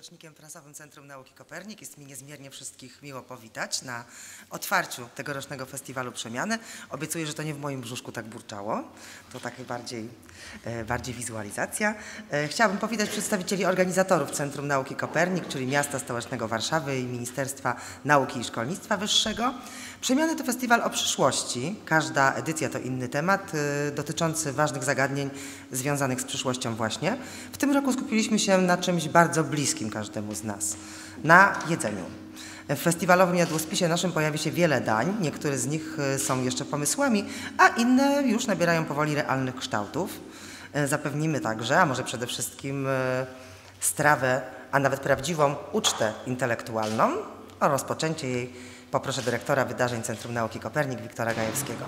rzecznikiem prasowym Centrum Nauki Kopernik. Jest mi niezmiernie wszystkich miło powitać na otwarciu tegorocznego festiwalu Przemiany. Obiecuję, że to nie w moim brzuszku tak burczało, to tak bardziej, e, bardziej wizualizacja. E, Chciałabym powitać przedstawicieli organizatorów Centrum Nauki Kopernik, czyli Miasta Stołecznego Warszawy i Ministerstwa Nauki i Szkolnictwa Wyższego. Przemiany to festiwal o przyszłości. Każda edycja to inny temat y, dotyczący ważnych zagadnień związanych z przyszłością właśnie. W tym roku skupiliśmy się na czymś bardzo bliskim każdemu z nas. Na jedzeniu. W festiwalowym jadłospisie naszym pojawi się wiele dań. Niektóre z nich y, są jeszcze pomysłami, a inne już nabierają powoli realnych kształtów. Y, Zapewnimy także, a może przede wszystkim strawę, a nawet prawdziwą ucztę intelektualną. O rozpoczęcie jej poproszę dyrektora wydarzeń Centrum Nauki Kopernik Wiktora Gajewskiego.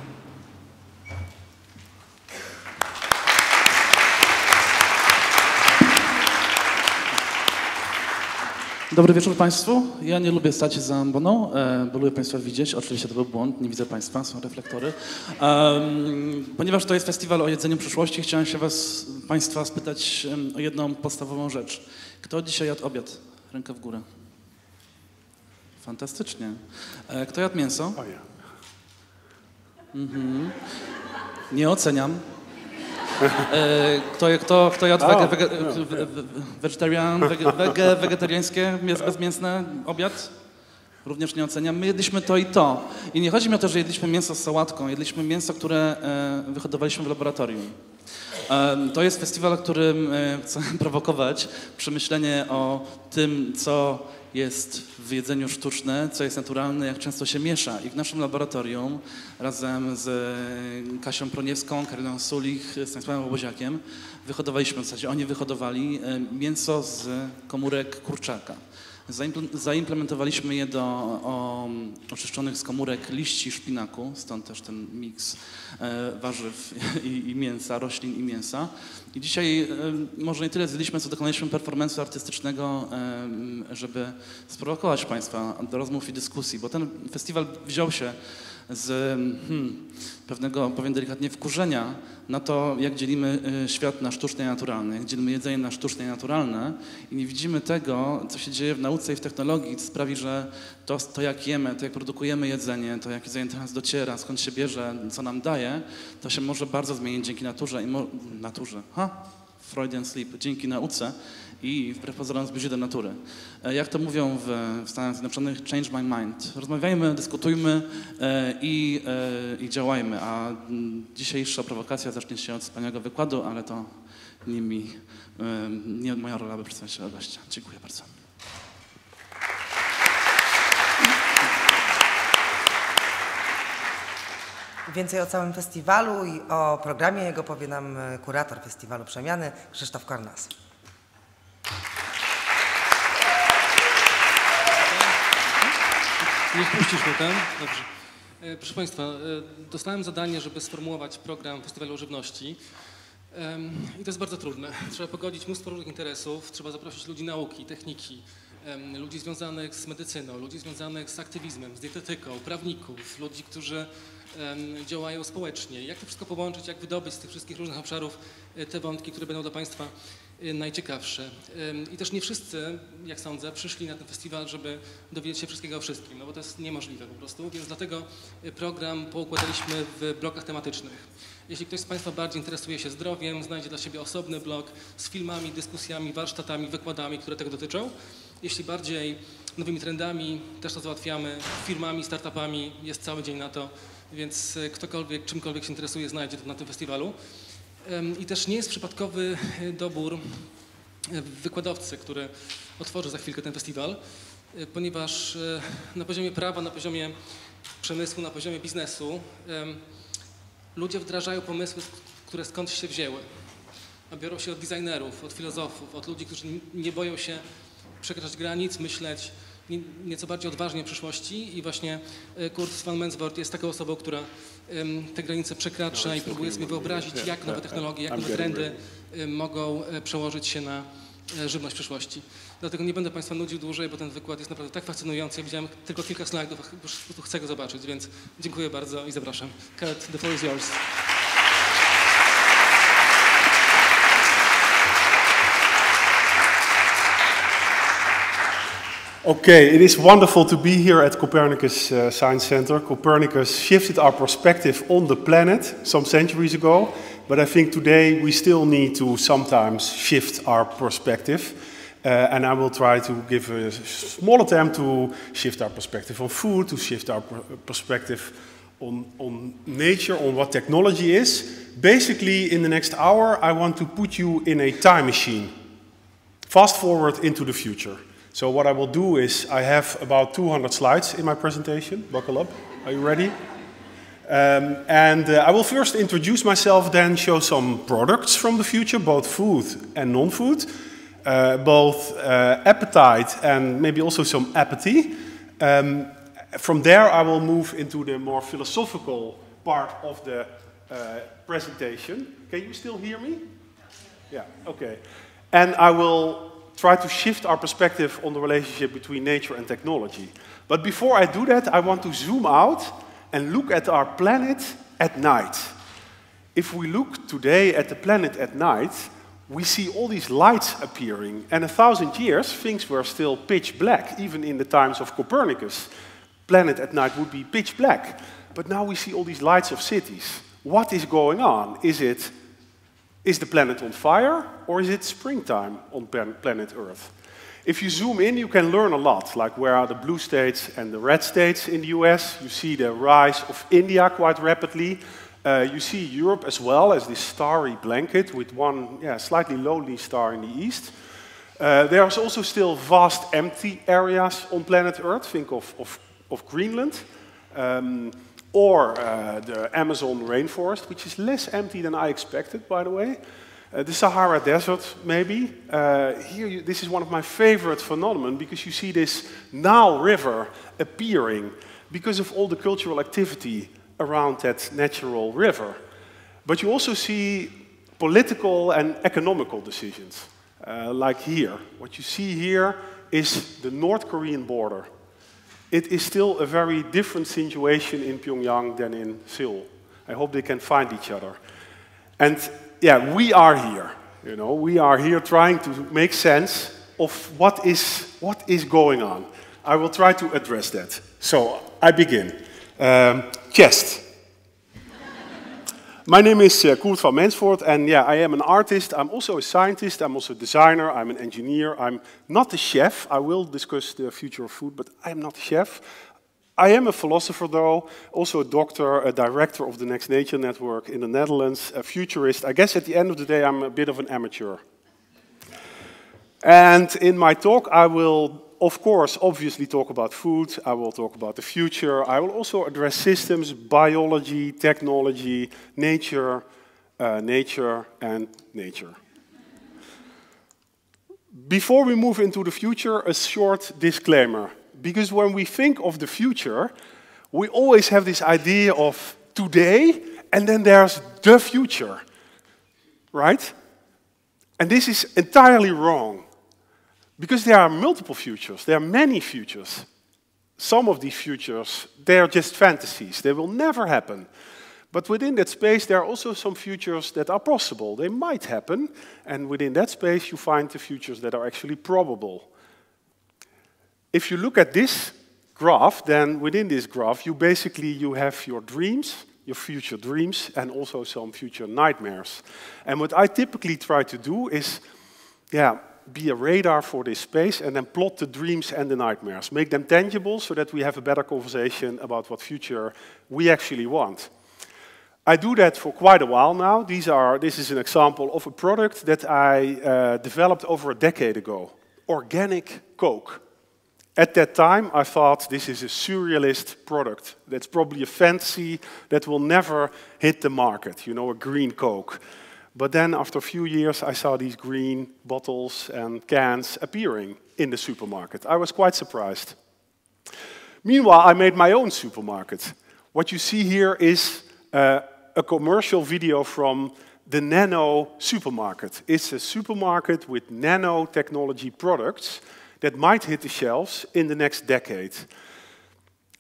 Dobry wieczór Państwu. Ja nie lubię stać za amboną, e, bo lubię Państwa widzieć. Oczywiście to był błąd, nie widzę Państwa, są reflektory. Em, ponieważ to jest festiwal o jedzeniu przyszłości, chciałem się Was, Państwa spytać em, o jedną podstawową rzecz. Kto dzisiaj jadł obiad? Ręka w górę. Fantastycznie. E, Kto jadł mięso? O ja. Nie oceniam. E, Kto, kto, kto jadł wege, O, wege, vegetarian, wege, wege, wegetariańskie, mięs- bezmięsny obiad? Również nie oceniam. My jedliśmy to i to. I nie chodzi mi o to, że jedliśmy mięso z sałatką. Jedliśmy mięso, które e, wyhodowaliśmy w laboratorium. To jest festiwal, którym chcę prowokować przemyślenie o tym, co jest w jedzeniu sztuczne, co jest naturalne, jak często się miesza. I w naszym laboratorium razem z e, Kasią Proniewską, Karyną Sulich, Stanisławem Łoboziakiem wyhodowaliśmy, w zasadzie oni wyhodowali e, mięso z komórek kurczaka. Zaimpl- Zaimplementowaliśmy je do o, oczyszczonych z komórek liści szpinaku, stąd też ten miks e, warzyw i, i mięsa, roślin i mięsa. I dzisiaj e, może nie tyle zjedliśmy, co dokonaliśmy performance'u artystycznego, e, żeby sprowokować Państwa do rozmów i dyskusji, bo ten festiwal wziął się z hmm, pewnego, powiem delikatnie, wkurzenia na to, jak dzielimy y, świat na sztuczne i naturalne, jak dzielimy jedzenie na sztuczne i naturalne i nie widzimy tego, co się dzieje w nauce i w technologii, co sprawi, że to, to jak jemy, to jak produkujemy jedzenie, to jak jedzenie do nas dociera, skąd się bierze, co nam daje, to się może bardzo zmienić dzięki naturze i naturze, ha? Freudian sleep, dzięki nauce i wbrew pozorom zbliży do natury. E, Jak to mówią w, w Stanach Zjednoczonych, change my mind. Rozmawiajmy, dyskutujmy e, i, e, i działajmy, a mm, dzisiejsza prowokacja zacznie się od wspaniałego wykładu, ale to nie mi, nie moja rola, by przedstawić gościa. Dziękuję bardzo. Więcej o całym festiwalu i o programie jego powie nam e, kurator festiwalu Przemiany Krzysztof Kornas. Nie wpuścisz mnie tam? Dobrze. E, Proszę Państwa, e, dostałem zadanie, żeby sformułować program Festiwalu Żywności. I to jest bardzo trudne. Trzeba pogodzić mnóstwo różnych interesów, trzeba zaprosić ludzi nauki, techniki, ludzi związanych z medycyną, ludzi związanych z aktywizmem, z dietetyką, prawników, ludzi, którzy działają społecznie. Jak to wszystko połączyć, jak wydobyć z tych wszystkich różnych obszarów e, te wątki, które będą dla Państwa e, najciekawsze. I też nie wszyscy, jak sądzę, przyszli na ten festiwal, żeby dowiedzieć się wszystkiego o wszystkim, no bo to jest niemożliwe po prostu, więc dlatego e, program poukładaliśmy w blokach tematycznych. Jeśli ktoś z Państwa bardziej interesuje się zdrowiem, znajdzie dla siebie osobny blok z filmami, dyskusjami, warsztatami, wykładami, które tego dotyczą. Jeśli bardziej nowymi trendami, też to załatwiamy, firmami, startupami, jest cały dzień na to, więc e, ktokolwiek, czymkolwiek się interesuje, znajdzie to na tym festiwalu. I też nie jest przypadkowy e, dobór e, wykładowcy, który otworzy za chwilkę ten festiwal, ponieważ na poziomie prawa, na poziomie przemysłu, na poziomie biznesu ludzie wdrażają pomysły, które skądś się wzięły. A biorą się od designerów, od filozofów, od ludzi, którzy nie boją się przekraczać granic, myśleć nieco bardziej odważnie w przyszłości i właśnie e, Kurt van Mensvoort jest taką osobą, która te granice przekracza i próbuje sobie wyobrazić, jak nowe technologie, jak nowe trendy mogą e, przełożyć się na e, żywność przyszłości. Dlatego nie będę Państwa nudził dłużej, bo ten wykład jest naprawdę tak fascynujący. Ja widziałem tylko kilka slajdów, a już po prostu chcę go zobaczyć, więc dziękuję bardzo i zapraszam. Kurt, the floor is yours. Okay, it is wonderful to be here at Copernicus uh, Science Center. Copernicus shifted our perspective on the planet some centuries ago, but I think today we still need to sometimes shift our perspective. Uh, and I will try to give a small attempt to shift our perspective on food, to shift our per- perspective on, on nature, on what technology is. Basically, in the next hour, I want to put you in a time machine fast forward into the future. So what I will do is I have about 200 slides in my presentation. Buckle up. Are you ready? Um, and uh, I will first introduce myself, then show some products from the future, both food and non-food, uh, both uh, appetite and maybe also some apathy. Um, from there, I will move into the more philosophical part of the uh, presentation. Can you still hear me? Yeah, okay. And I will try to shift our perspective on the relationship between nature and technology. But before I do that, I want to zoom out and look at our planet at night. If we look today at the planet at night, we see all these lights appearing. And a thousand years, things were still pitch black, even in the times of Copernicus. Planet at night would be pitch black. But now we see all these lights of cities. What is going on? Is it is the planet on fire or is it springtime on planet Earth? If you zoom in, you can learn a lot, like where are the blue states and the red states in the US. You see the rise of India quite rapidly. Uh, you see Europe as well as this starry blanket with one yeah, slightly lonely star in the east. Uh, there's also still vast empty areas on planet Earth. Think of, of, of Greenland. Um, or uh, the Amazon rainforest, which is less empty than I expected, by the way. Uh, the Sahara Desert, maybe. Uh, here, you, this is one of my favorite phenomena because you see this Nile River appearing because of all the cultural activity around that natural river. But you also see political and economical decisions, uh, like here. What you see here is the North Korean border it is still a very different situation in Pyongyang than in Seoul. I hope they can find each other. And yeah, we are here. You know, we are here trying to make sense of what is, what is going on. I will try to address that. So I begin. Um, chest. My name is uh, Koert van Mensvoort, and yeah, I am an artist. I'm also a scientist. I'm also a designer. I'm an engineer. I'm not a chef. I will discuss the future of food, but I am not a chef. I am a philosopher, though, also a doctor, a director of the Next Nature Network in the Netherlands, a futurist. I guess at the end of the day, I'm a bit of an amateur. And in my talk, I will, of course, obviously talk about food. I will talk about the future. I will also address systems, biology, technology, nature, uh, nature, and nature. Before we move into the future, a short disclaimer. Because when we think of the future, we always have this idea of today, and then there's the future, right? And this is entirely wrong. Because there are multiple futures, there are many futures. Some of these futures, they are just fantasies, they will never happen. But within that space, there are also some futures that are possible. They might happen, and within that space, you find the futures that are actually probable. If you look at this graph, then within this graph, you basically you have your dreams, your future dreams, and also some future nightmares. And what I typically try to do is, yeah, be a radar for this space and then plot the dreams and the nightmares. Make them tangible so that we have a better conversation about what future we actually want. I do that for quite a while now. These are, this is an example of a product that I uh, developed over a decade ago. Organic Coke. At that time, I thought this is a surrealist product. That's probably a fantasy that will never hit the market, you know, a green Coke. But then after a few years, I saw these green bottles and cans appearing in the supermarket. I was quite surprised. Meanwhile, I made my own supermarket. What you see here is uh, a commercial video from the Nano supermarket. It's a supermarket with nanotechnology products that might hit the shelves in the next decade.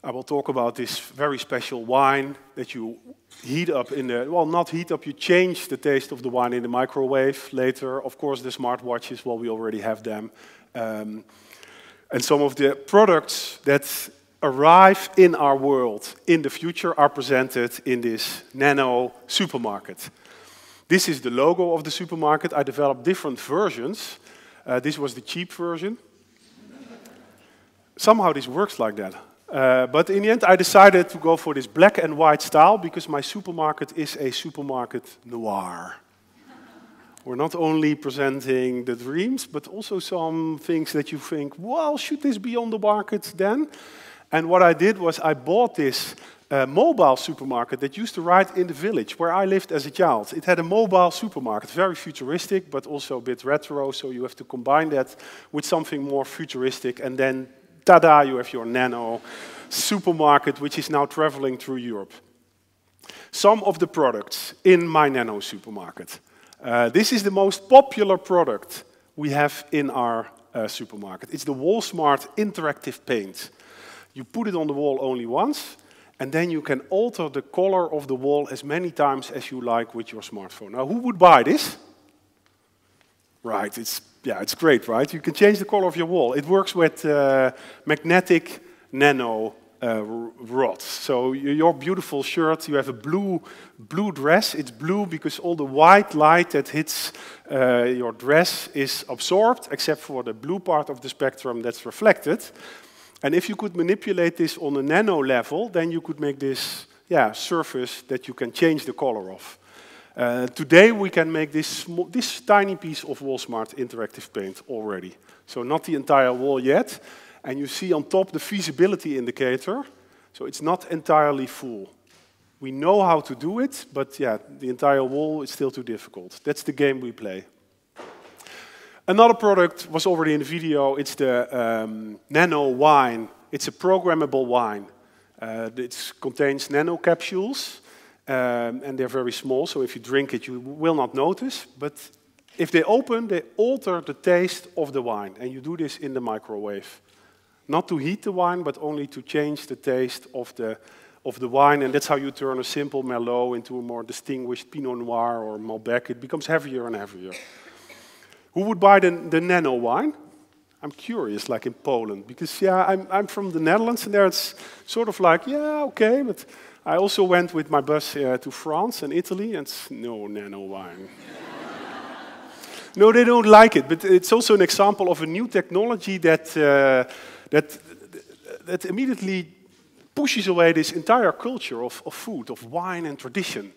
I will talk about this very special wine that you heat up in the, well, not heat up, you change the taste of the wine in the microwave later. Of course, the smartwatches, well, we already have them. Um, and some of the products that arrive in our world in the future are presented in this nano supermarket. This is the logo of the supermarket. I developed different versions. Uh, this was the cheap version. Somehow this works like that. Uh, but in the end, I decided to go for this black and white style because my supermarket is a supermarket noir. We're not only presenting the dreams, but also some things that you think, well, should this be on the market then? And what I did was I bought this uh, mobile supermarket that used to ride in the village where I lived as a child. It had a mobile supermarket, very futuristic, but also a bit retro, so you have to combine that with something more futuristic, and then tada, you have your nano supermarket, which is now traveling through Europe. Some of the products in my nano supermarket. Uh, this is the most popular product we have in our uh, supermarket. It's the WallSmart Interactive Paint. You put it on the wall only once, and then you can alter the color of the wall as many times as you like with your smartphone. Now, who would buy this? Right, it's, yeah, it's great, right? You can change the color of your wall. It works with uh, magnetic nano uh, rods. So your beautiful shirt, you have a blue, blue dress. It's blue because all the white light that hits uh, your dress is absorbed, except for the blue part of the spectrum that's reflected. And if you could manipulate this on a nano level, then you could make this yeah, surface that you can change the color of. Uh, today we can make this, this tiny piece of WallSmart interactive paint already. So not the entire wall yet. And you see on top the feasibility indicator. So it's not entirely full. We know how to do it, but yeah, the entire wall is still too difficult. That's the game we play. Another product was already in the video. It's the um, Nano Wine. It's a programmable wine. Uh, it contains nano capsules um, and they're very small, so if you drink it, you will not notice. But if they open, they alter the taste of the wine, and you do this in the microwave. Not to heat the wine, but only to change the taste of the, of the wine, and that's how you turn a simple Merlot into a more distinguished Pinot Noir or Malbec. It becomes heavier and heavier. Who would buy the, the nano wine? I'm curious, like in Poland, because yeah, I'm, I'm from the Netherlands, and there it's sort of like, yeah, okay, but I also went with my bus uh, to France and Italy, and no nano wine. no, they don't like it, but it's also an example of a new technology that, uh, that, that immediately pushes away this entire culture of, of food, of wine and tradition,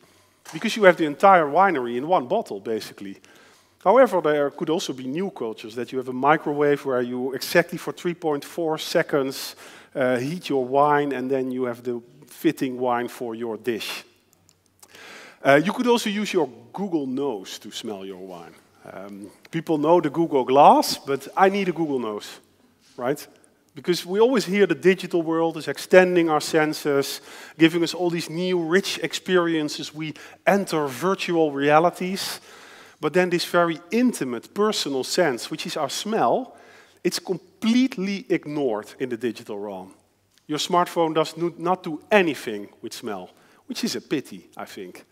because you have the entire winery in one bottle, basically. However, there could also be new cultures that you have a microwave where you exactly for 3.4 seconds uh, heat your wine and then you have the fitting wine for your dish. Uh, you could also use your Google Nose to smell your wine. Um, people know the Google Glass, but I need a Google Nose, right? Because we always hear the digital world is extending our senses, giving us all these new rich experiences. We enter virtual realities. But then this very intimate, personal sense, which is our smell, it's completely ignored in the digital realm. Your smartphone does not do anything with smell, which is a pity, I think.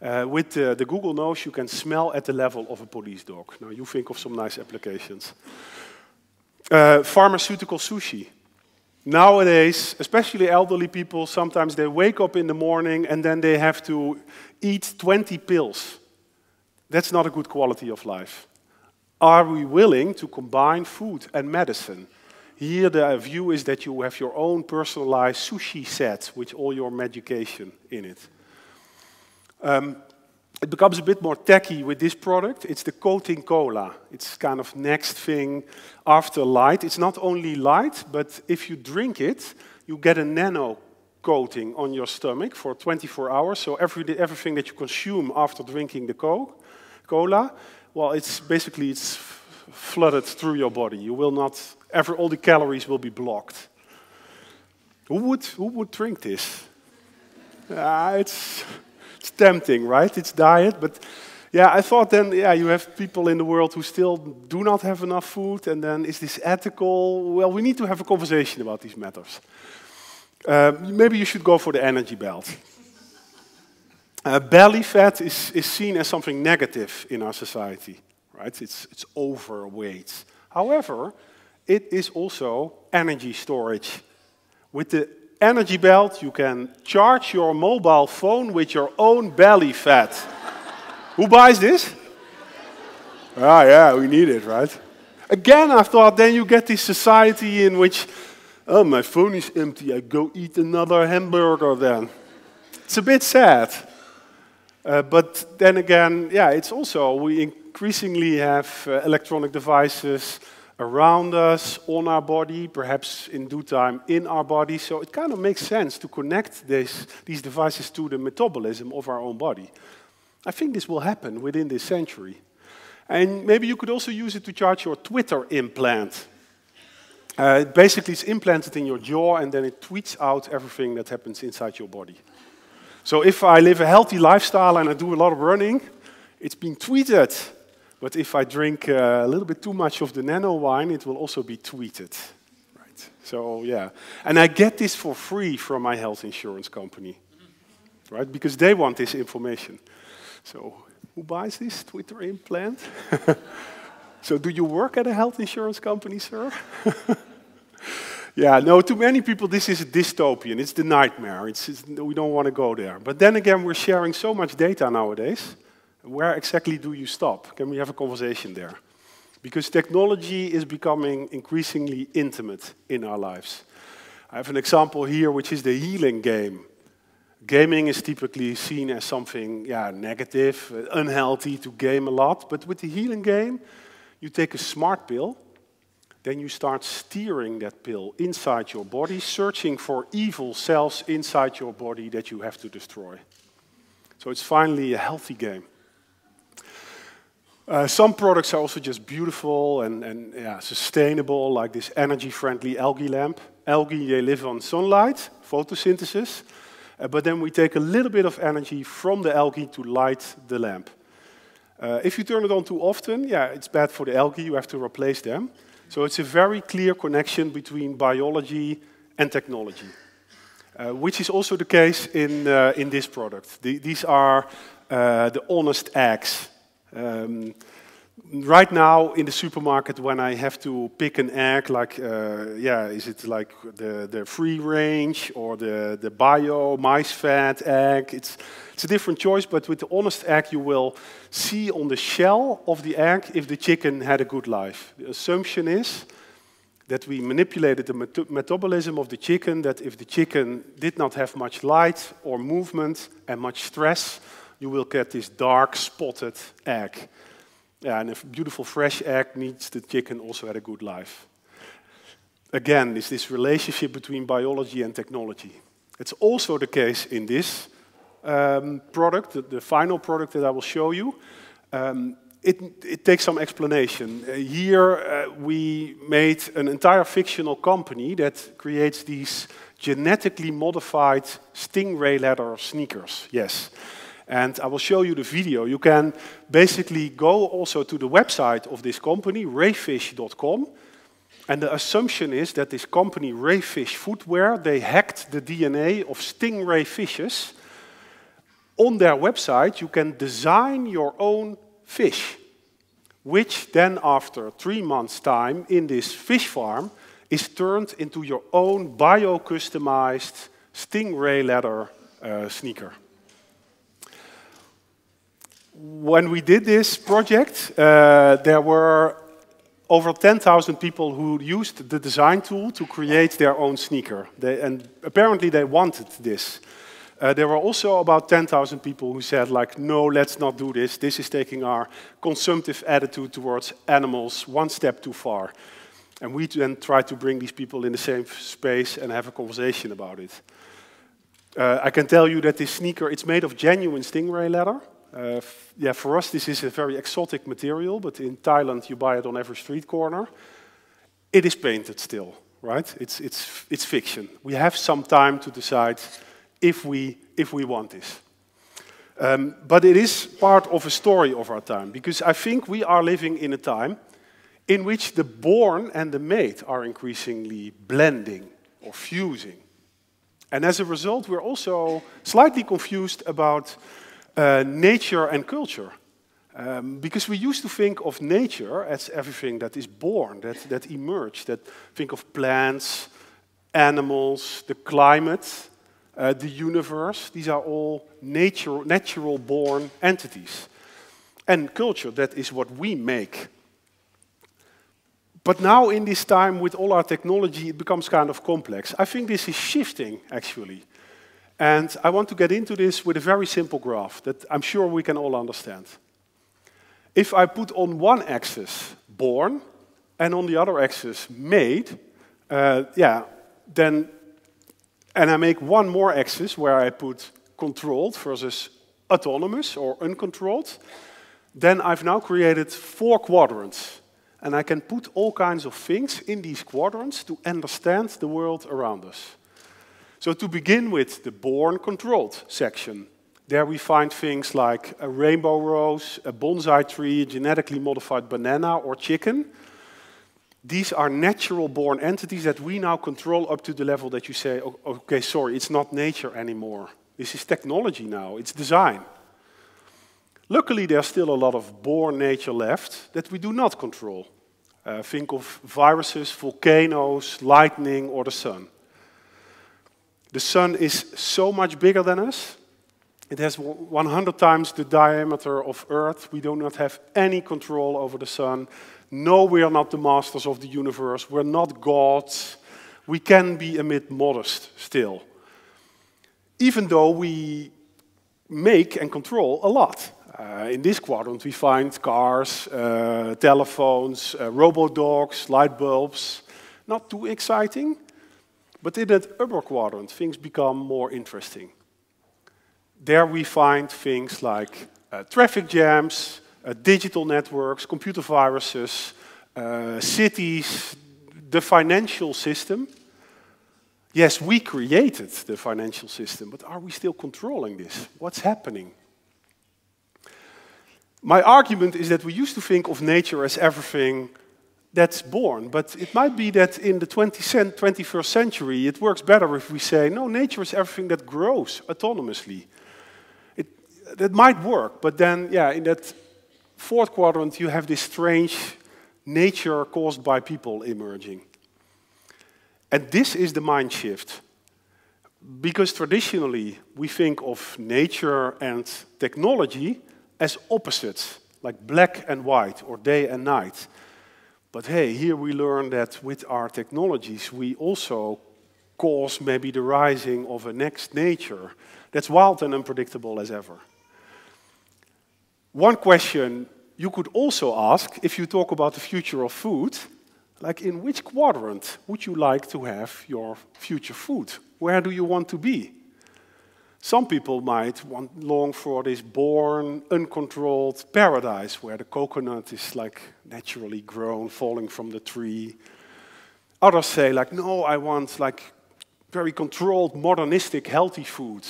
Uh, with uh, the Google Nose, you can smell at the level of a police dog. Now, you think of some nice applications. Uh, pharmaceutical sushi. Nowadays, especially elderly people, sometimes they wake up in the morning and then they have to eat 20 pills. That's not a good quality of life. Are we willing to combine food and medicine? Here the view is that you have your own personalized sushi set with all your medication in it. Um, it becomes a bit more techy with this product. It's the coating cola. It's kind of next thing after light. It's not only light, but if you drink it, you get a nano coating on your stomach for 24 hours. So every, everything that you consume after drinking the Coke cola, well, it's basically it's flooded through your body. You will not ever all the calories will be blocked. Who would who would drink this? Uh, it's it's tempting, right? It's diet, but yeah, I thought then, yeah, you have people in the world who still do not have enough food, and then is this ethical? Well, we need to have a conversation about these matters. Uh, maybe you should go for the energy belt. Uh, belly fat is, is seen as something negative in our society, right? It's, it's overweight. However, it is also energy storage. With the energy belt, you can charge your mobile phone with your own belly fat. Who buys this? Ah, yeah, we need it, right? Again, I thought then you get this society in which, oh, my phone is empty, I go eat another hamburger then. It's a bit sad. Uh, but then again, yeah, it's also, we increasingly have uh, electronic devices around us, on our body, perhaps in due time in our body. So it kind of makes sense to connect this, these devices to the metabolism of our own body. I think this will happen within this century. And maybe you could also use it to charge your Twitter implant. Uh, basically, it's implanted in your jaw and then it tweets out everything that happens inside your body. So if I live a healthy lifestyle and I do a lot of running, it's being tweeted. But if I drink uh, a little bit too much of the nano wine, it will also be tweeted. Right. So yeah, and I get this for free from my health insurance company, right? Because they want this information. So who buys this Twitter implant? so do you work at a health insurance company, sir? yeah, no, to many people this is a dystopian. It's the nightmare. It's, it's, we don't want to go there. But then again, we're sharing so much data nowadays where exactly do you stop? Can we have a conversation there? Because technology is becoming increasingly intimate in our lives. I have an example here, which is the healing game. Gaming is typically seen as something yeah, negative, uh, unhealthy to game a lot. But with the healing game, you take a smart pill, then you start steering that pill inside your body, searching for evil cells inside your body that you have to destroy. So it's finally a healthy game. Uh, some products are also just beautiful and, and yeah, sustainable, like this energy-friendly algae lamp. Algae, they live on sunlight, photosynthesis, uh, but then we take a little bit of energy from the algae to light the lamp. Uh, if you turn it on too often, yeah, it's bad for the algae, you have to replace them. So it's a very clear connection between biology and technology, uh, which is also the case in, uh, in this product. The, these are uh, the honest eggs. Um, right now in the supermarket, when I have to pick an egg, like, uh, yeah, is it like the, the free range or the, the bio mice fat egg? It's, it's a different choice, but with the honest egg, you will see on the shell of the egg if the chicken had a good life. The assumption is that we manipulated the met metabolism of the chicken, that if the chicken did not have much light or movement and much stress, you will get this dark spotted egg. And a beautiful fresh egg means the chicken also had a good life. Again, it's this relationship between biology and technology. It's also the case in this um, product, the, the, final product that I will show you. Um, it, it, takes some explanation. Uh, here uh, we made an entire fictional company that creates these genetically modified stingray leather sneakers. Yes. And I will show you the video. You can basically go also to the website of this company, rayfish.com. And the assumption is that this company, Rayfish Footwear, they hacked the DNA of stingray fishes. On their website, you can design your own fish, which then, after three months' time in this fish farm, is turned into your own bio-customized stingray leather uh, sneaker when we did this project, uh, there were over 10,000 people who used the design tool to create their own sneaker. They, and apparently they wanted this. Uh, there were also about 10,000 people who said, like, no, let's not do this. This is taking our consumptive attitude towards animals one step too far. And we then tried to bring these people in the same space and have a conversation about it. Uh, I can tell you that this sneaker, it's made of genuine stingray leather. Uh, yeah, for us, this is a very exotic material, but in Thailand, you buy it on every street corner. It is painted still, right? It's, it's, it's fiction. We have some time to decide if we, if we want this. Um, but it is part of a story of our time, because I think we are living in a time in which the born and the made are increasingly blending or fusing. And as a result, we're also slightly confused about uh, nature and culture. Um, because we used to think of nature as everything that is born, that, that emerged, that think of plants, animals, the climate, uh, the universe. These are all nature, natural born entities. And culture, that is what we make but now, in this time with all our technology, it becomes kind of complex. I think this is shifting, actually. And I want to get into this with a very simple graph that I'm sure we can all understand. If I put on one axis born and on the other axis made, uh, yeah, then, and I make one more axis where I put controlled versus autonomous or uncontrolled, then I've now created four quadrants. And I can put all kinds of things in these quadrants to understand the world around us. So to begin with the born controlled section, there we find things like a rainbow rose, a bonsai tree, a genetically modified banana or chicken. These are natural born entities that we now control up to the level that you say, okay, sorry, it's not nature anymore. This is technology now, it's design. Luckily, there's still a lot of born nature left that we do not control. Uh, think of viruses, volcanoes, lightning, or the sun. The sun is so much bigger than us. It has 100 times the diameter of Earth. We do not have any control over the sun. No, we are not the masters of the universe. We're not gods. We can be a bit modest still. Even though we make and control a lot. Uh, in this quadrant, we find cars, uh, telephones, uh, robot dogs, light bulbs. Not too exciting, but in that upper quadrant, things become more interesting. There we find things like uh, traffic jams, uh, digital networks, computer viruses, uh, cities, the financial system. Yes, we created the financial system, but are we still controlling this? What's happening? My argument is that we used to think of nature as everything that's born, but it might be that in the 20th, 21st century it works better if we say, no, nature is everything that grows autonomously. It, that might work, but then, yeah, in that fourth quadrant you have this strange nature caused by people emerging. And this is the mind shift. Because traditionally we think of nature and technology as opposites, like black and white or day and night. But hey, here we learn that with our technologies, we also cause maybe the rising of a next nature that's wild and unpredictable as ever. One question you could also ask if you talk about the future of food, like in which quadrant would you like to have your future food? Where do you want to be? Some people might want long for this born, uncontrolled paradise where the coconut is like naturally grown, falling from the tree. Others say like, no, I want like very controlled, modernistic, healthy food.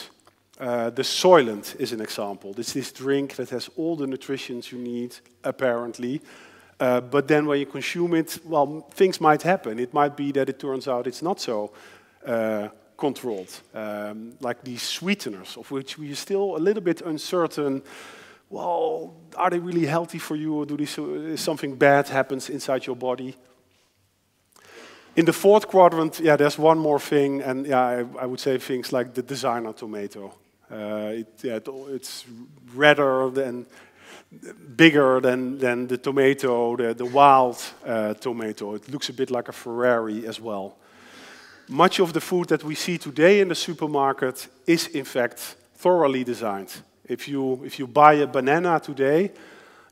Uh, the Soylent is an example. It's this drink that has all the nutrients you need, apparently. Uh, but then when you consume it, well, things might happen. It might be that it turns out it's not so uh, controlled, um, like these sweeteners, of which we are still a little bit uncertain. Well, are they really healthy for you, or do these, uh, something bad happens inside your body? In the fourth quadrant, yeah, there's one more thing, and yeah, I, I would say things like the designer tomato. Uh, it, yeah, it, it's redder than bigger than, than the tomato, the, the wild uh, tomato. It looks a bit like a Ferrari as well much of the food that we see today in the supermarket is in fact thoroughly designed. If you, if you buy a banana today,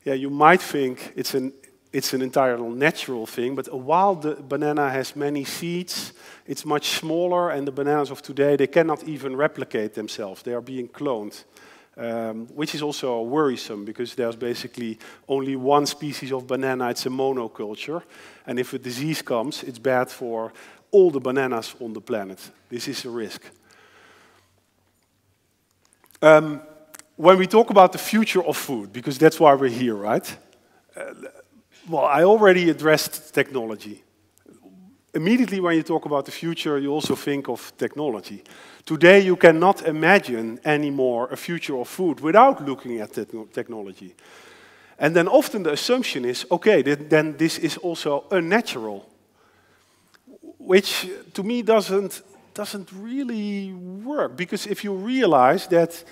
yeah, you might think it's an, it's an entirely natural thing, but a wild banana has many seeds, it's much smaller, and the bananas of today, they cannot even replicate themselves. They are being cloned. um, which is also worrisome because there's basically only one species of banana, it's a monoculture. And if a disease comes, it's bad for all the bananas on the planet. This is a risk. Um, when we talk about the future of food, because that's why we're here, right? Uh, well, I already addressed technology. Immediately when you talk about the future, you also think of technology. Today, you cannot imagine anymore a future of food without looking at te technology. And then often the assumption is, okay, then this is also unnatural, which to me doesn't, doesn't really work. Because if you realize that,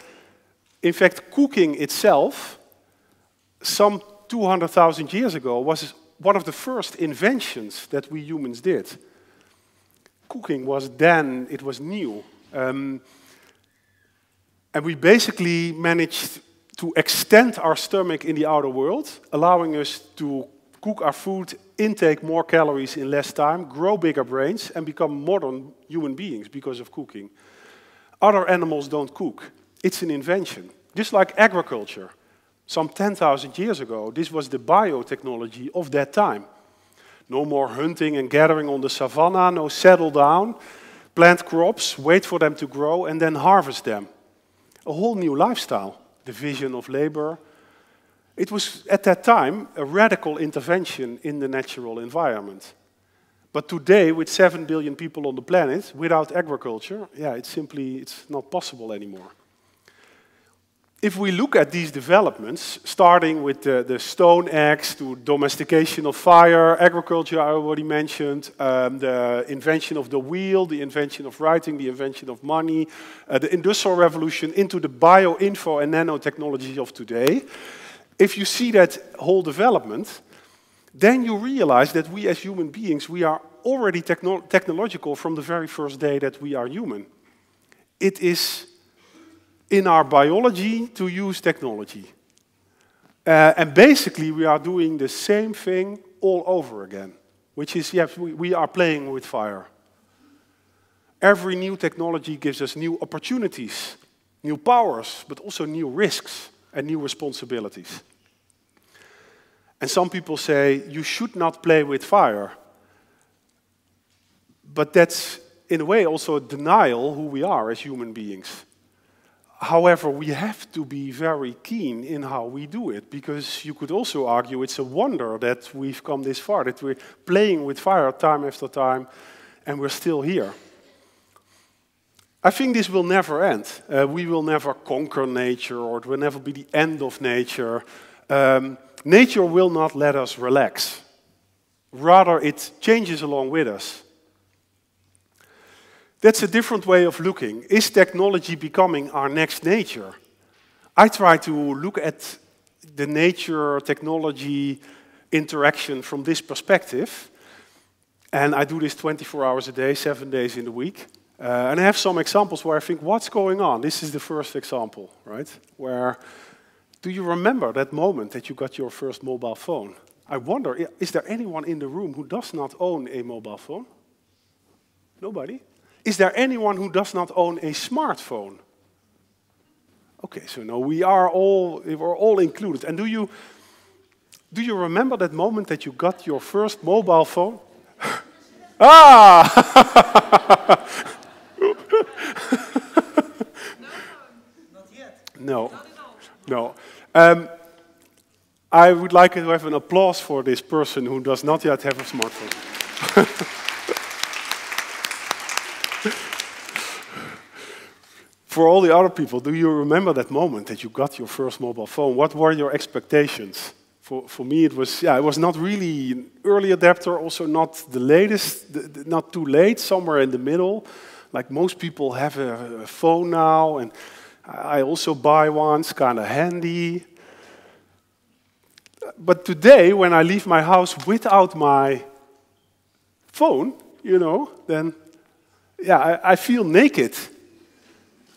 in fact, cooking itself, some 200,000 years ago, was one of the first inventions that we humans did. Cooking was then, it was new. Um, and we basically managed to extend our stomach in the outer world, allowing us to cook our food, intake more calories in less time, grow bigger brains, and become modern human beings because of cooking. Other animals don't cook. It's an invention. Just like agriculture. Some 10,000 years ago, this was the biotechnology of that time. No more hunting and gathering on the savannah, no settle down plant crops, wait for them to grow, and then harvest them. A whole new lifestyle, division of labor. It was, at that time, a radical intervention in the natural environment. But today, with 7 billion people on the planet, without agriculture, yeah, it's simply it's not possible anymore if we look at these developments, starting with the, the, stone axe to domestication of fire, agriculture I already mentioned, um, the invention of the wheel, the invention of writing, the invention of money, uh, the industrial revolution into the bioinfo and nanotechnology of today, if you see that whole development, then you realize that we as human beings, we are already techno technological from the very first day that we are human. It is in our biology to use technology. Uh, and basically, we are doing the same thing all over again, which is, yes, we, we are playing with fire. Every new technology gives us new opportunities, new powers, but also new risks and new responsibilities. And some people say you should not play with fire. But that's, in a way, also a denial who we are as human beings. However, we have to be very keen in how we do it, because you could also argue it's a wonder that we've come this far, that we're playing with fire time after time, and we're still here. I think this will never end. Uh, we will never conquer nature, or it will never be the end of nature. Um, nature will not let us relax. Rather, it changes along with us. That's a different way of looking. Is technology becoming our next nature? I try to look at the nature technology interaction from this perspective. And I do this 24 hours a day, seven days in the week. Uh, and I have some examples where I think, what's going on? This is the first example, right? Where, do you remember that moment that you got your first mobile phone? I wonder, is there anyone in the room who does not own a mobile phone? Nobody? Is there anyone who does not own a smartphone? Okay, so no, we are all, we're all included. And do you, do you remember that moment that you got your first mobile phone? ah! no, no. Um, I would like to have an applause for this person who does not yet have a smartphone. For all the other people, do you remember that moment that you got your first mobile phone? What were your expectations? For, for me, it was, yeah, it was not really an early adapter, also not the latest, not too late, somewhere in the middle. Like most people have a, a phone now, and I also buy one, it's kind of handy. But today, when I leave my house without my phone, you know, then, yeah, I, I feel naked.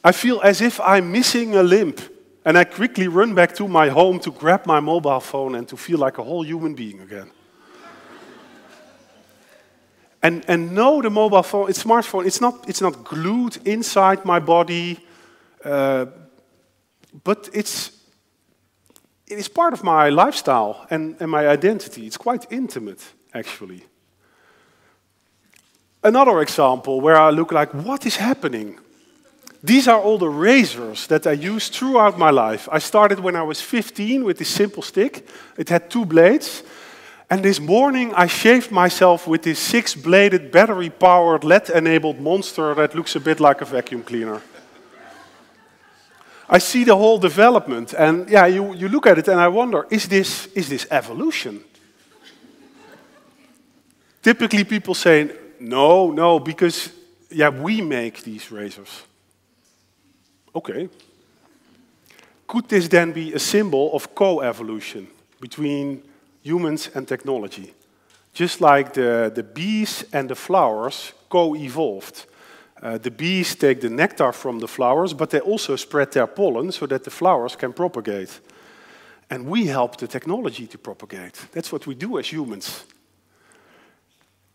I feel as if I'm missing a limb. And I quickly run back to my home to grab my mobile phone and to feel like a whole human being again. and, and no, the mobile phone, it's smartphone, it's not, it's not glued inside my body. Uh, but it's, it is part of my lifestyle and, and my identity. It's quite intimate, actually. Another example where I look like, what is happening? These are all the razors that I used throughout my life. I started when I was 15 with this simple stick. It had two blades. And this morning I shaved myself with this six-bladed, battery-powered, LED-enabled monster that looks a bit like a vacuum cleaner. I see the whole development, and yeah, you, you look at it and I wonder, is this, is this evolution? Typically people say, no, no, because yeah, we make these razors. Okay. Could this then be a symbol of co-evolution between humans and technology? Just like the, the bees and the flowers co-evolved. Uh, the bees take the nectar from the flowers, but they also spread their pollen so that the flowers can propagate. And we help the technology to propagate. That's what we do as humans.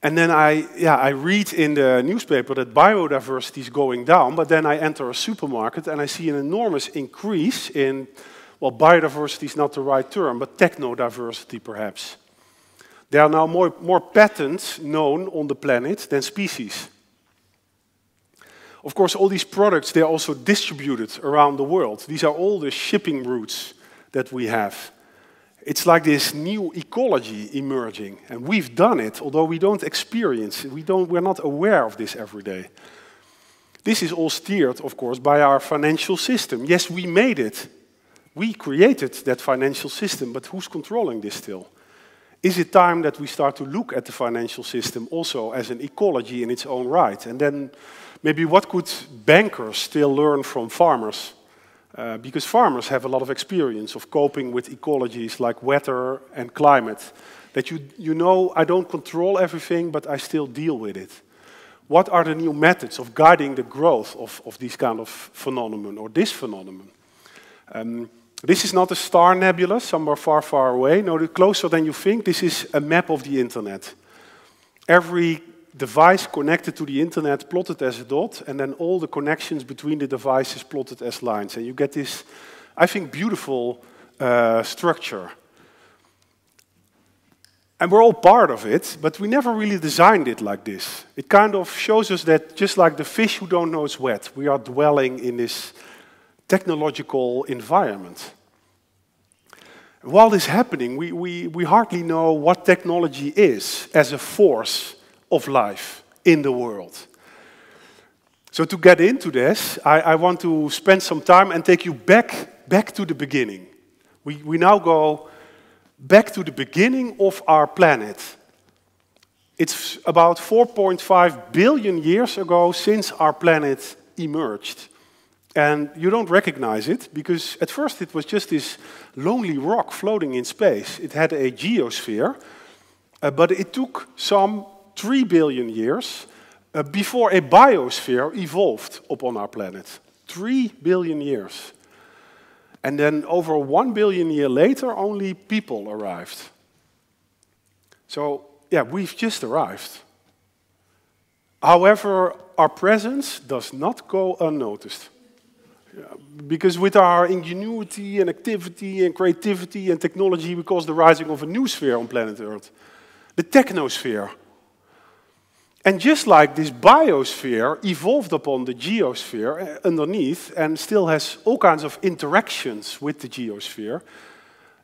And then I, yeah, I read in the newspaper that biodiversity is going down, but then I enter a supermarket and I see an enormous increase in, well, biodiversity is not the right term, but technodiversity perhaps. There are now more, more patents known on the planet than species. Of course, all these products, they're also distributed around the world. These are all the shipping routes that we have. It's like this new ecology emerging, and we've done it, although we don't experience it. We don't, we're not aware of this every day. This is all steered, of course, by our financial system. Yes, we made it. We created that financial system, but who's controlling this still? Is it time that we start to look at the financial system also as an ecology in its own right? And then maybe what could bankers still learn from farmers? Uh, because farmers have a lot of experience of coping with ecologies like weather and climate. That you, you know, I don't control everything, but I still deal with it. What are the new methods of guiding the growth of, of these kind of phenomenon or this phenomenon? Um, this is not a star nebula somewhere far, far away. No, closer than you think. This is a map of the internet. Every device connected to the internet plotted as a dot, and then all the connections between the devices plotted as lines. And you get this, I think, beautiful uh, structure. And we're all part of it, but we never really designed it like this. It kind of shows us that just like the fish who don't know it's wet, we are dwelling in this technological environment. While this is happening, we, we, we hardly know what technology is as a force of life in the world. So to get into this, I, I, want to spend some time and take you back, back to the beginning. We, we now go back to the beginning of our planet. It's about 4.5 billion years ago since our planet emerged. And you don't recognize it because at first it was just this lonely rock floating in space. It had a geosphere, uh, but it took some 3 billion years uh, before a biosphere evolved upon our planet. 3 billion years. And then over 1 billion year later, only people arrived. So, yeah, we've just arrived. However, our presence does not go unnoticed. Because with our ingenuity and activity and creativity and technology, we cause the rising of a new sphere on planet Earth, the technosphere. And just like this biosphere evolved upon the geosphere uh, underneath and still has all kinds of interactions with the geosphere,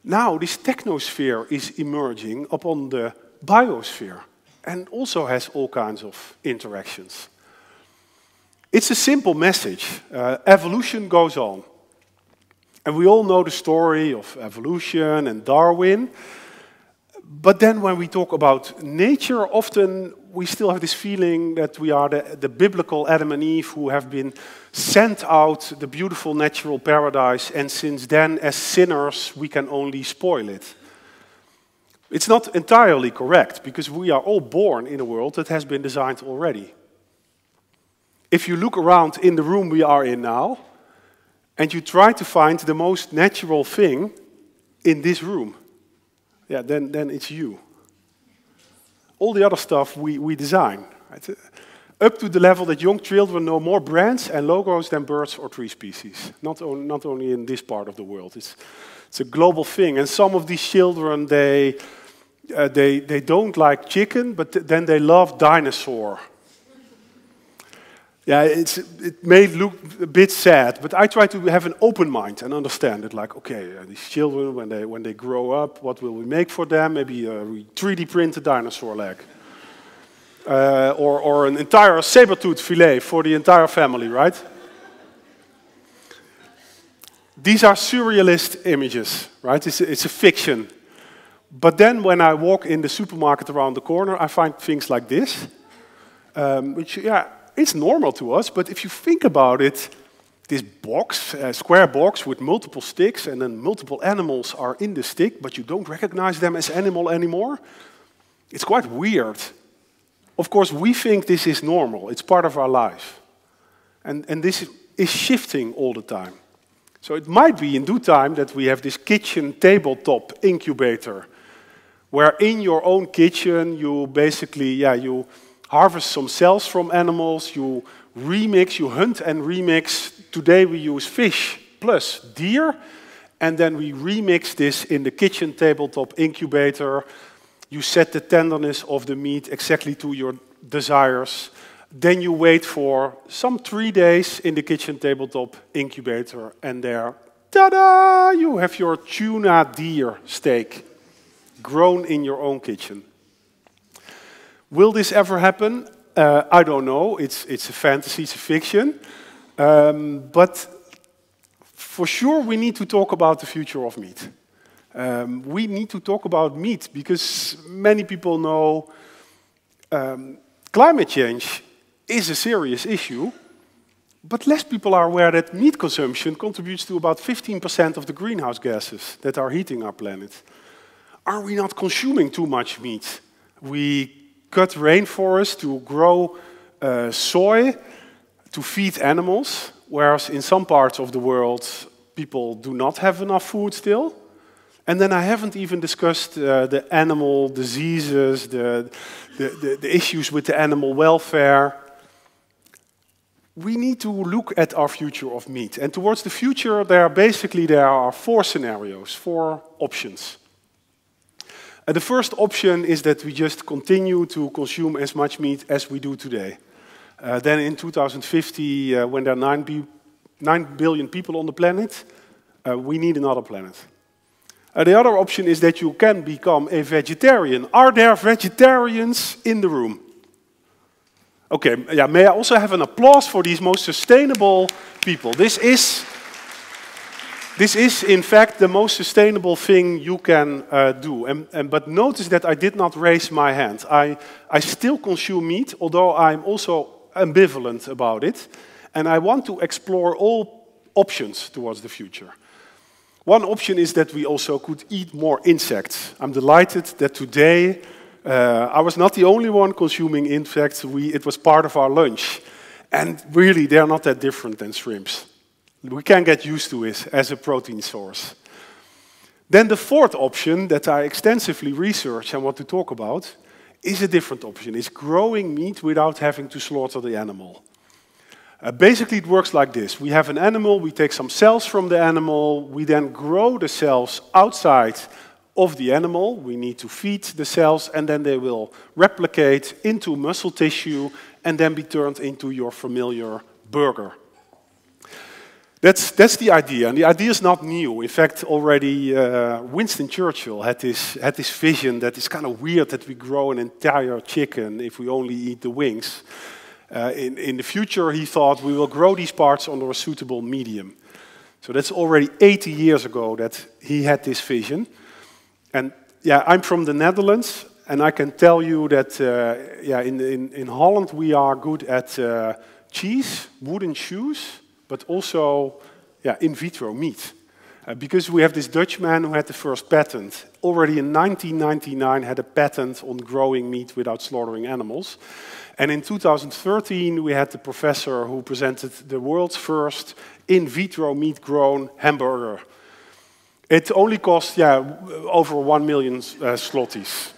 now this technosphere is emerging upon the biosphere and also has all kinds of interactions. It's a simple message. Uh, evolution goes on. And we all know the story of evolution and Darwin. But then when we talk about nature, often we still have this feeling that we are the, the, biblical Adam and Eve who have been sent out the beautiful natural paradise, and since then, as sinners, we can only spoil it. It's not entirely correct because we are all born in a world that has been designed already. If you look around in the room we are in now, and you try to find the most natural thing in this room, yeah, then, then it's you. All the other stuff we, we design. Right? up to the level that young children know more brands and logos than birds or tree species. Not, on, not only in this part of the world, it's, it's a global thing. And some of these children, they, uh, they, they don't like chicken, but th then they love dinosaur. Yeah, it may look a bit sad, but I try to have an open mind and understand it. Like, okay, uh, these children, when they, when they grow up, what will we make for them? Maybe a 3D printed dinosaur leg. Uh, or, or an entire saber-tooth fillet for the entire family, right? These are surrealist images, right? It's a, it's a fiction. But then when I walk in the supermarket around the corner, I find things like this, um, which, yeah, it's normal to us, but if you think about it, this box, square box with multiple sticks, and then multiple animals are in the stick, but you don't recognize them as animal anymore, it's quite weird. Of course, we think this is normal, it's part of our life. And, and this is shifting all the time. So it might be in due time that we have this kitchen tabletop incubator, where in your own kitchen you basically, yeah, you harvest some cells from animals, you remix, you hunt and remix. Today we use fish plus deer, and then we remix this in the kitchen tabletop incubator. You set the tenderness of the meat exactly to your desires. Then you wait for some three days in the kitchen tabletop incubator, and there, ta-da, you have your tuna deer steak grown in your own kitchen. Will this ever happen? Uh, I don't know. It's, it's a fantasy, it's a fiction. Um, but for sure, we need to talk about the future of meat. Um, we need to talk about meat because many people know um, climate change is a serious issue, but less people are aware that meat consumption contributes to about 15% of the greenhouse gases that are heating our planet. Are we not consuming too much meat? We cut rainforests to grow uh, soy to feed animals, whereas in some parts of the world people do not have enough food still. And then I haven't even discussed uh, the animal diseases, the, the, the, the issues with the animal welfare. We need to look at our future of meat. And towards the future, there are basically there are four scenarios, four options. Uh, the first option is that we just continue to consume as much meat as we do today. Uh, then in 2050, uh, when there are 9, 9, billion people on the planet, uh, we need another planet. Uh, the other option is that you can become a vegetarian. Are there vegetarians in the room? Okay, yeah, may I also have an applause for these most sustainable people? This is this is, in fact, the most sustainable thing you can uh, do. And, and, but notice that I did not raise my hand. I, I still consume meat, although I'm also ambivalent about it. And I want to explore all options towards the future. One option is that we also could eat more insects. I'm delighted that today uh, I was not the only one consuming insects. We, it was part of our lunch. And really, they're not that different than shrimps. We can get used to it as a protein source. Then the fourth option that I extensively research and want to talk about is a different option. It's growing meat without having to slaughter the animal. Uh, basically, it works like this. We have an animal, we take some cells from the animal, we then grow the cells outside of the animal. We need to feed the cells, and then they will replicate into muscle tissue and then be turned into your familiar burger. That's, that's the idea, and the idea is not new. In fact, already uh, Winston Churchill had this, had this vision that it's kind of weird that we grow an entire chicken if we only eat the wings. Uh, in, in the future, he thought we will grow these parts under a suitable medium. So that's already 80 years ago that he had this vision. And yeah, I'm from the Netherlands, and I can tell you that uh, yeah, in, in, in Holland we are good at uh, cheese, wooden shoes, but also yeah, in vitro meat. Uh, because we have this Dutch man who had the first patent. Already in 1999 had a patent on growing meat without slaughtering animals. And in 2013 we had the professor who presented the world's first in vitro meat grown hamburger. It only cost yeah, over 1 million uh,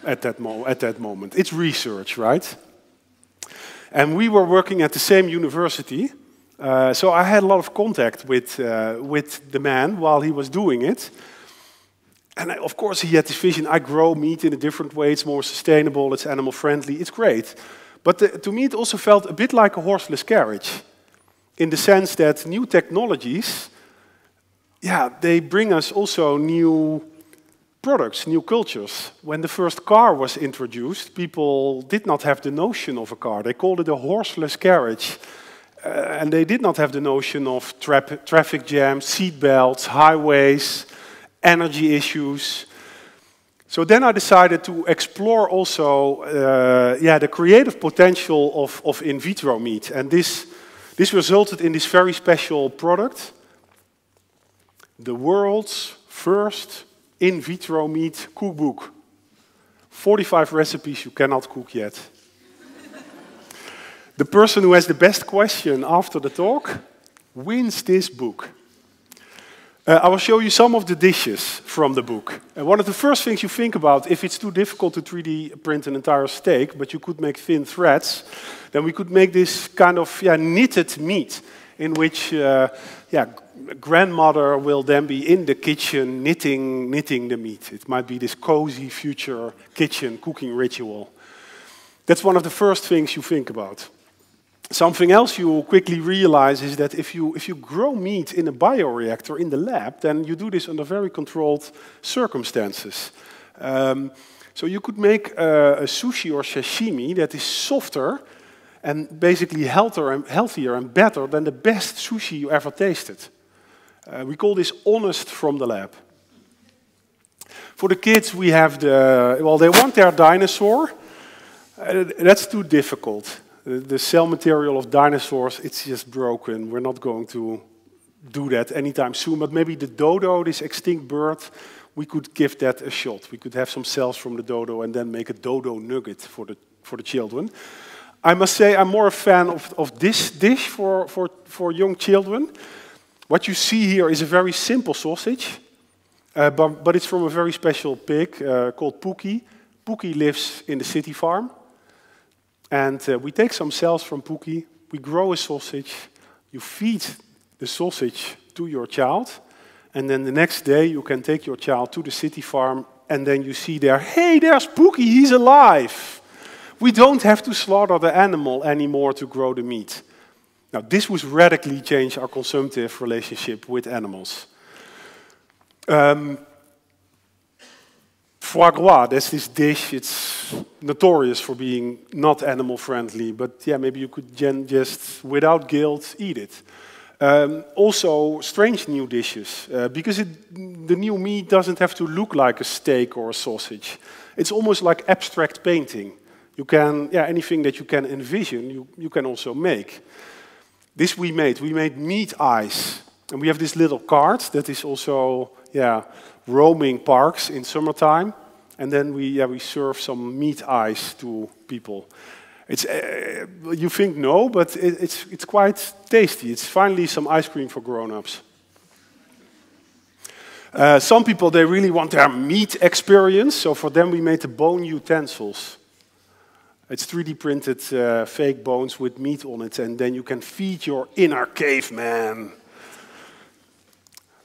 at that, at that moment. It's research, right? And we were working at the same university. Uh, so I had a lot of contact with, uh, with the man while he was doing it. And I, of course, he had this vision I grow meat in a different way, it's more sustainable, it's animal friendly, it's great. But the, to me, it also felt a bit like a horseless carriage in the sense that new technologies, yeah, they bring us also new products, new cultures. When the first car was introduced, people did not have the notion of a car. They called it a horseless carriage. Uh, and they did not have the notion of tra traffic jams, seat belts, highways, energy issues. So then I decided to explore also uh, yeah, the creative potential of, of in vitro meat. And this, this resulted in this very special product, the world's first in vitro meat cookbook. 45 recipes you cannot cook yet. The person who has the best question after the talk wins this book. Uh, I will show you some of the dishes from the book. And one of the first things you think about, if it's too difficult to 3D print an entire steak, but you could make thin threads, then we could make this kind of yeah, knitted meat in which uh, yeah, grandmother will then be in the kitchen knitting, knitting the meat. It might be this cozy future kitchen cooking ritual. That's one of the first things you think about. Something else you will quickly realize is that if you, if you grow meat in a bioreactor in the lab, then you do this under very controlled circumstances. Um, so you could make a, a, sushi or sashimi that is softer and basically healthier and, healthier and better than the best sushi you ever tasted. Uh, we call this honest from the lab. For the kids, we have the, well, they want their dinosaur. Uh, that's too difficult the cell material of dinosaurs, it's just broken. We're not going to do that anytime soon. But maybe the dodo, this extinct bird, we could give that a shot. We could have some cells from the dodo and then make a dodo nugget for the, for the children. I must say I'm more a fan of, of this dish for, for, for young children. What you see here is a very simple sausage, uh, but, but it's from a very special pig uh, called Pookie. Pookie lives in the city farm. And uh, we take some cells from Pookie, we grow a sausage, you feed the sausage to your child, and then the next day you can take your child to the city farm, and then you see there, hey, there's Pookie, he's alive. We don't have to slaughter the animal anymore to grow the meat. Now, this would radically change our consumptive relationship with animals. Um, foie gras, there's this dish. It's notorious for being not animal friendly, but yeah, maybe you could just, without guilt, eat it. Um, also, strange new dishes, uh, because it, the new meat doesn't have to look like a steak or a sausage. It's almost like abstract painting. You can, yeah, anything that you can envision, you, you can also make. This we made. We made meat eyes. And we have this little cart that is also, yeah, roaming parks in summertime. And then we, yeah, we serve some meat eyes to people. It's, uh, you think no, but it, it's, it's quite tasty. It's finally some ice cream for grown-ups. Uh, some people, they really want their meat experience, so for them we made the bone utensils. It's 3D printed uh, fake bones with meat on it, and then you can feed your inner caveman.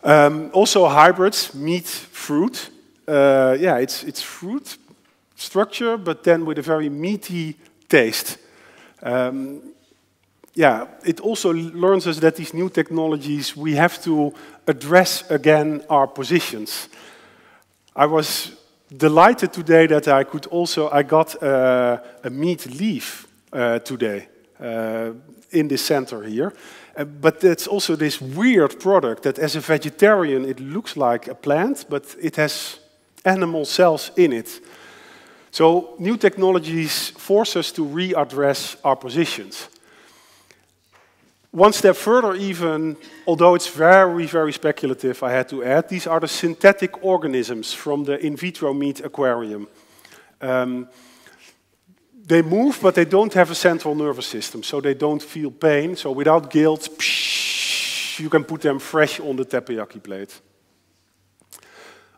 Um, also hybrids, meat, fruit. Uh, yeah, it's, it's fruit structure, but then with a very meaty taste. Um, yeah, it also learns us that these new technologies, we have to address again our positions. I was delighted today that I could also, I got uh, a meat leaf uh, today uh, in the center here. Uh, but it's also this weird product that as a vegetarian it looks like a plant, but it has animal cells in it. So new technologies force us to readdress our positions. One step further even, although it's very, very speculative, I had to add, these are the synthetic organisms from the in vitro meat aquarium. Um, they move, but they don't have a central nervous system, so they don't feel pain. So without guilt, psh, you can put them fresh on the teppanyaki plate.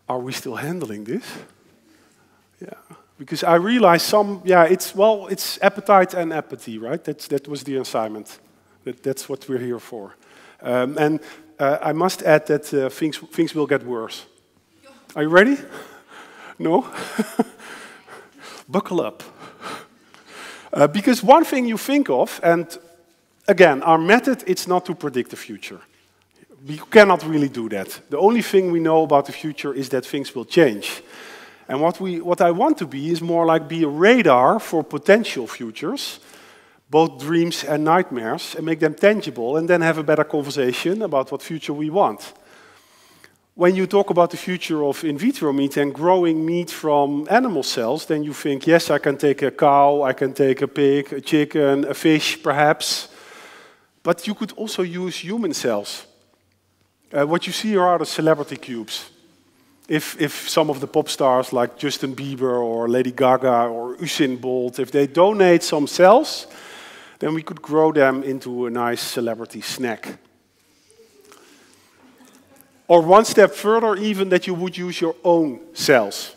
Are we still handling this? Yeah. Because I realized some, yeah, it's, well, it's appetite and apathy, right? That's, that was the assignment. That, that's what we're here for. Um, and uh, I must add that uh, things, things will get worse. Are you ready? No? Buckle up. Uh, because one thing you think of, and again, our method, it's not to predict the future. We cannot really do that. The only thing we know about the future is that things will change. And what, we, what I want to be is more like be a radar for potential futures, both dreams and nightmares, and make them tangible, and then have a better conversation about what future we want. When you talk about the future of in vitro meat and growing meat from animal cells, then you think, yes, I can take a cow, I can take a pig, a chicken, a fish, perhaps. But you could also use human cells. Uh, what you see here are the celebrity cubes. If, if some of the pop stars like Justin Bieber or Lady Gaga or Usain Bolt, if they donate some cells, then we could grow them into a nice celebrity snack. Or one step further, even that you would use your own cells.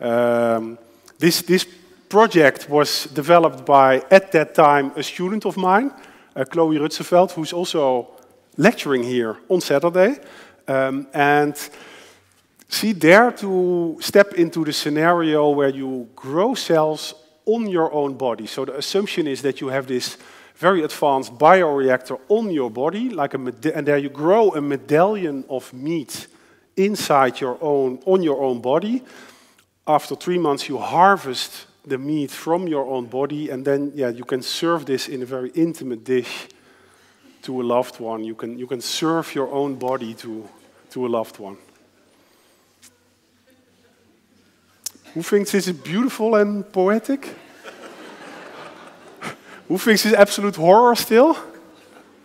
Um, this, this project was developed by, at that time, a student of mine, uh, Chloe Rutzerveld, who's also lecturing here on Saturday. Um, and see, dare to step into the scenario where you grow cells on your own body. So the assumption is that you have this very advanced bioreactor on your body, like a and there you grow a medallion of meat inside your own, on your own body. After three months, you harvest the meat from your own body, and then yeah, you can serve this in a very intimate dish to a loved one. You can, you can serve your own body to, to a loved one. Who thinks this is beautiful and poetic? Who thinks this is absolute horror still?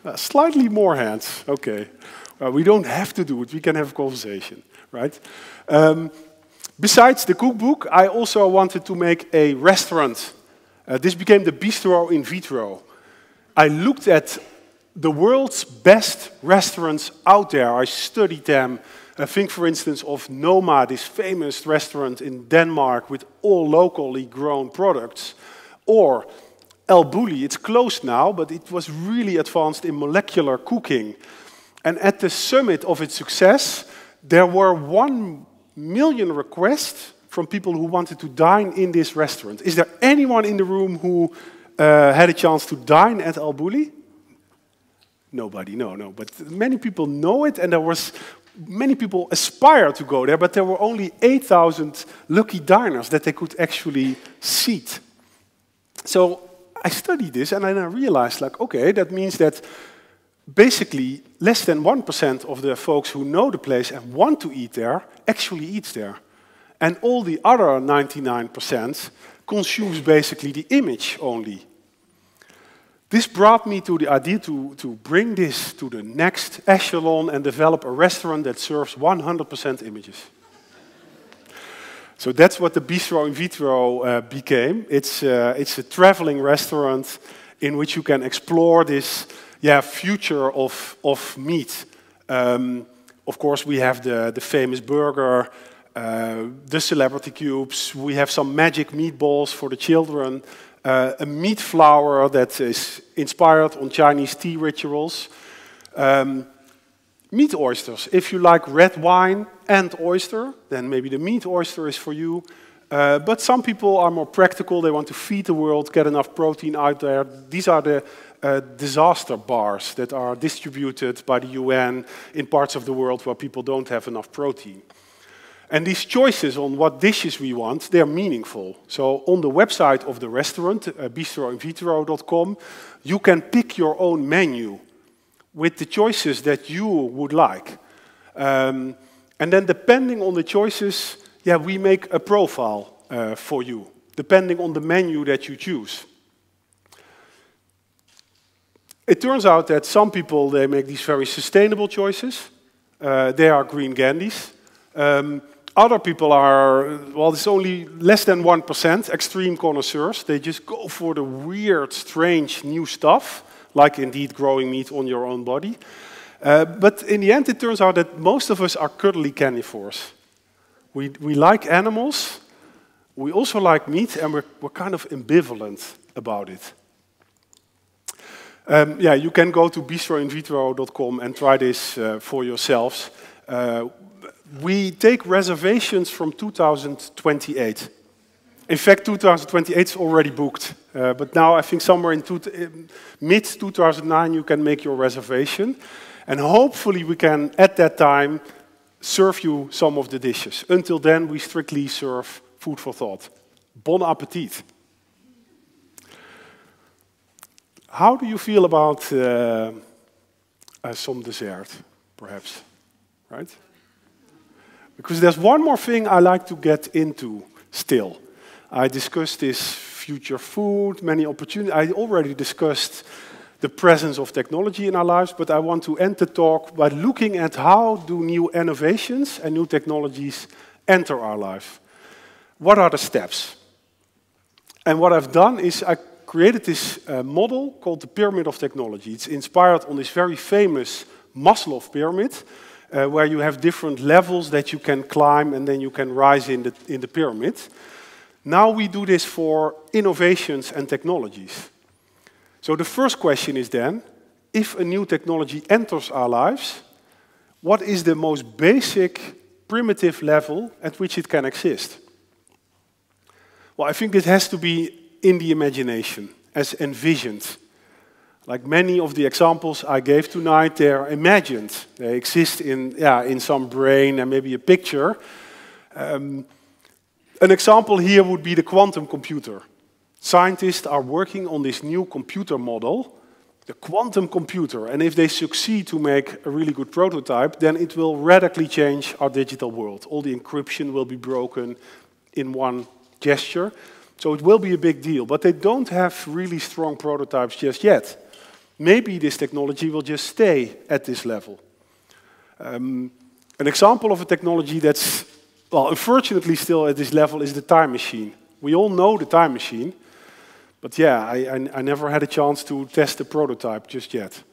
Uh, slightly more hands. Okay. Uh, we don't have to do it. We can have a conversation, right? Um, besides the cookbook, I also wanted to make a restaurant. Uh, this became the Bistro in Vitro. I looked at the world's best restaurants out there. I studied them. I think, for instance, of Noma, this famous restaurant in Denmark with all locally grown products. Or El Bulli, it's closed now, but it was really advanced in molecular cooking. And at the summit of its success, there were one million requests from people who wanted to dine in this restaurant. Is there anyone in the room who uh, had a chance to dine at El Bulli? Nobody, no, no. But many people know it, and there was many people aspire to go there, but there were only 8,000 lucky diners that they could actually seat. So I studied this, and then I realized, like, okay, that means that basically less than 1% of the folks who know the place and want to eat there actually eats there. And all the other 99% consumes basically the image only. This brought me to the idea to, to bring this to the next echelon and develop a restaurant that serves 100% images. so that's what the Bistro in Vitro uh, became. It's, uh, it's a traveling restaurant in which you can explore this yeah, future of, of meat. Um, of course, we have the, the famous burger, uh, the celebrity cubes, we have some magic meatballs for the children uh, a meat flower that is inspired on Chinese tea rituals. Um, meat oysters. If you like red wine and oyster, then maybe the meat oyster is for you. Uh, but some people are more practical. They want to feed the world, get enough protein out there. These are the uh, disaster bars that are distributed by the UN in parts of the world where people don't have enough protein. And these choices on what dishes we want, they're meaningful. So on the website of the restaurant, uh, bistroinvitro.com, you can pick your own menu with the choices that you would like. Um, and then depending on the choices, yeah, we make a profile uh, for you, depending on the menu that you choose. It turns out that some people, they make these very sustainable choices. Uh, they are green Gandhis. Um, other people are, well, it's only less than 1% extreme connoisseurs. They just go for the weird, strange new stuff, like indeed growing meat on your own body. Uh, but in the end, it turns out that most of us are cuddly carnivores. We, we like animals, We also like meat, and we're, we're kind of ambivalent about it. Um, yeah, you can go to bistroinvitro.com and try this uh, for yourselves. Uh, we take reservations from 2028. In fact, 2028 is already booked. Uh, but now I think somewhere in, in mid 2009 you can make your reservation. And hopefully we can, at that time, serve you some of the dishes. Until then, we strictly serve food for thought. Bon appetit. How do you feel about uh, uh, some dessert, perhaps? Right? Because there's one more thing I like to get into still. I discussed this future food, many opportunities. I already discussed the presence of technology in our lives, but I want to end the talk by looking at how do new innovations and new technologies enter our life. What are the steps? And what I've done is I created this uh, model called the Pyramid of Technology. It's inspired on this very famous Maslow pyramid, uh, where you have different levels that you can climb and then you can rise in the, in the pyramid. Now we do this for innovations and technologies. So the first question is then, if a new technology enters our lives, what is the most basic, primitive level at which it can exist? Well, I think it has to be in the imagination, as envisioned. Like many of the examples I gave tonight, they're imagined. They exist in, yeah, in some brain and maybe a picture. Um, an example here would be the quantum computer. Scientists are working on this new computer model, the quantum computer, and if they succeed to make a really good prototype, then it will radically change our digital world. All the encryption will be broken in one gesture, so it will be a big deal. But they don't have really strong prototypes just yet. Maybe this technology will just stay at this level. Um, an example of a technology that's, well, unfortunately still at this level is the time machine. We all know the time machine, but yeah, I, I, I never had a chance to test the prototype just yet.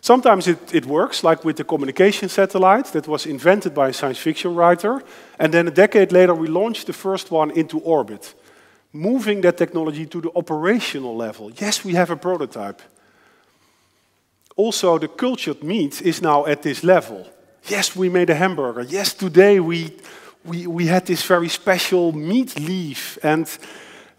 Sometimes it, it works, like with the communication satellite that was invented by a science fiction writer, and then a decade later we launched the first one into orbit, moving that technology to the operational level. Yes, we have a prototype. Also, the cultured meat is now at this level. Yes, we made a hamburger. Yes, today we, we, we had this very special meat leaf, and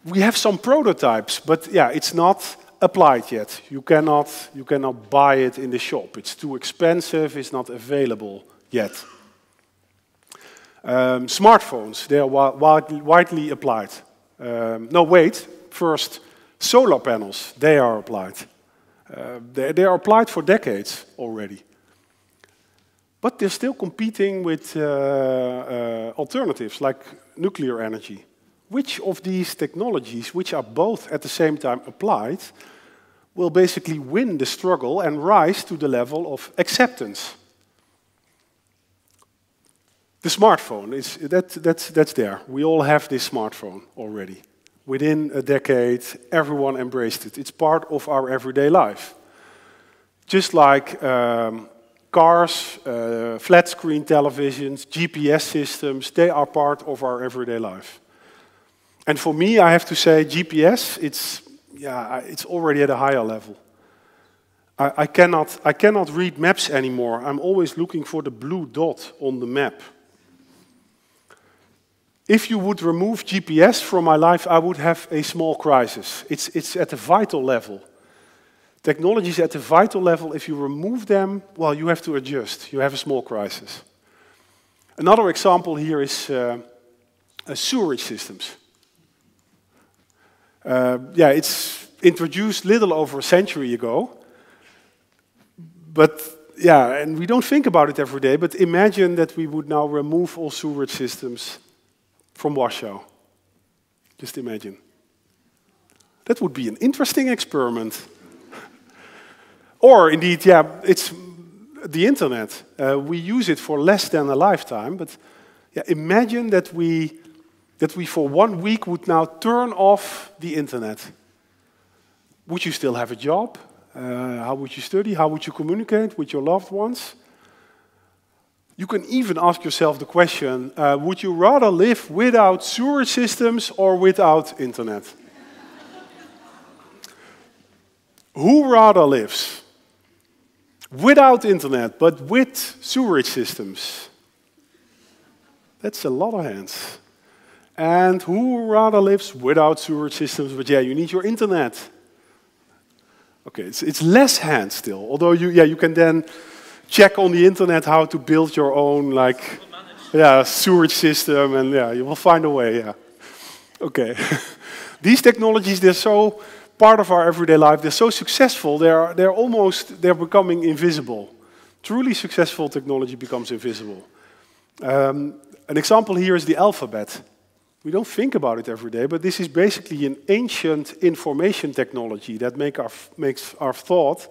we have some prototypes, but yeah, it's not applied yet. You cannot, you cannot buy it in the shop. It's too expensive, it's not available yet. Um, smartphones, they are widely, widely applied. Um, no, wait, first, solar panels, they are applied. Uh, they, they, are applied for decades already. But they're still competing with uh, uh, alternatives like nuclear energy which of these technologies, which are both at the same time applied, will basically win the struggle and rise to the level of acceptance. The smartphone, is, that, that's, that's there. We all have this smartphone already. Within a decade, everyone embraced it. It's part of our everyday life. Just like um, cars, uh, flat screen televisions, GPS systems, they are part of our everyday life. And for me, I have to say, GPS, it's, yeah, it's already at a higher level. I, I, cannot, I cannot read maps anymore. I'm always looking for the blue dot on the map. If you would remove GPS from my life, I would have a small crisis. It's, it's at a vital level. Technology is at a vital level. If you remove them, well, you have to adjust. You have a small crisis. Another example here is uh, sewerage systems. Uh, yeah, it's introduced little over a century ago. But yeah, and we don't think about it every day, but imagine that we would now remove all sewerage systems from Warsaw. Just imagine. That would be an interesting experiment. or indeed, yeah, it's the internet. Uh, we use it for less than a lifetime, but yeah, imagine that we that we for one week would now turn off the internet. Would you still have a job? Uh, how would you study? How would you communicate with your loved ones? You can even ask yourself the question, uh, would you rather live without sewerage systems or without internet? Who rather lives without internet but with sewerage systems? That's a lot of hands. And who rather lives without sewerage systems but yeah, you need your internet? Okay, it's, it's less hands still, although you, yeah, you can then check on the internet how to build your own like yeah, sewage system and yeah, you will find a way, yeah. Okay. These technologies, they're so part of our everyday life, they're so successful, they're, they're almost, they're becoming invisible. Truly successful technology becomes invisible. Um, an example here is the alphabet. We don't think about it every day, but this is basically an ancient information technology that make our, makes our thought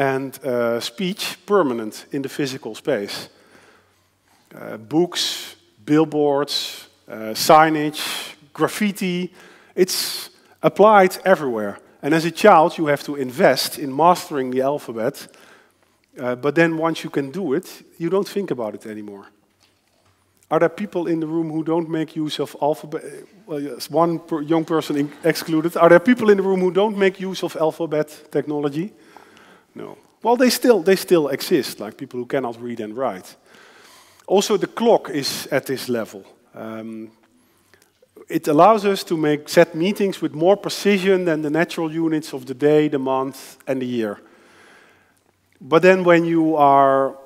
and uh, speech permanent in the physical space. Uh, books, billboards, uh, signage, graffiti, it's applied everywhere. And as a child, you have to invest in mastering the alphabet. Uh, but then once you can do it, you don't think about it anymore. Are there people in the room who don't make use of alphabet? Well, yes, one per young person excluded. Are there people in the room who don't make use of alphabet technology? No. Well, they still, they still exist, like people who cannot read and write. Also, the clock is at this level. Um, it allows us to make set meetings with more precision than the natural units of the day, the month, and the year. But then when you are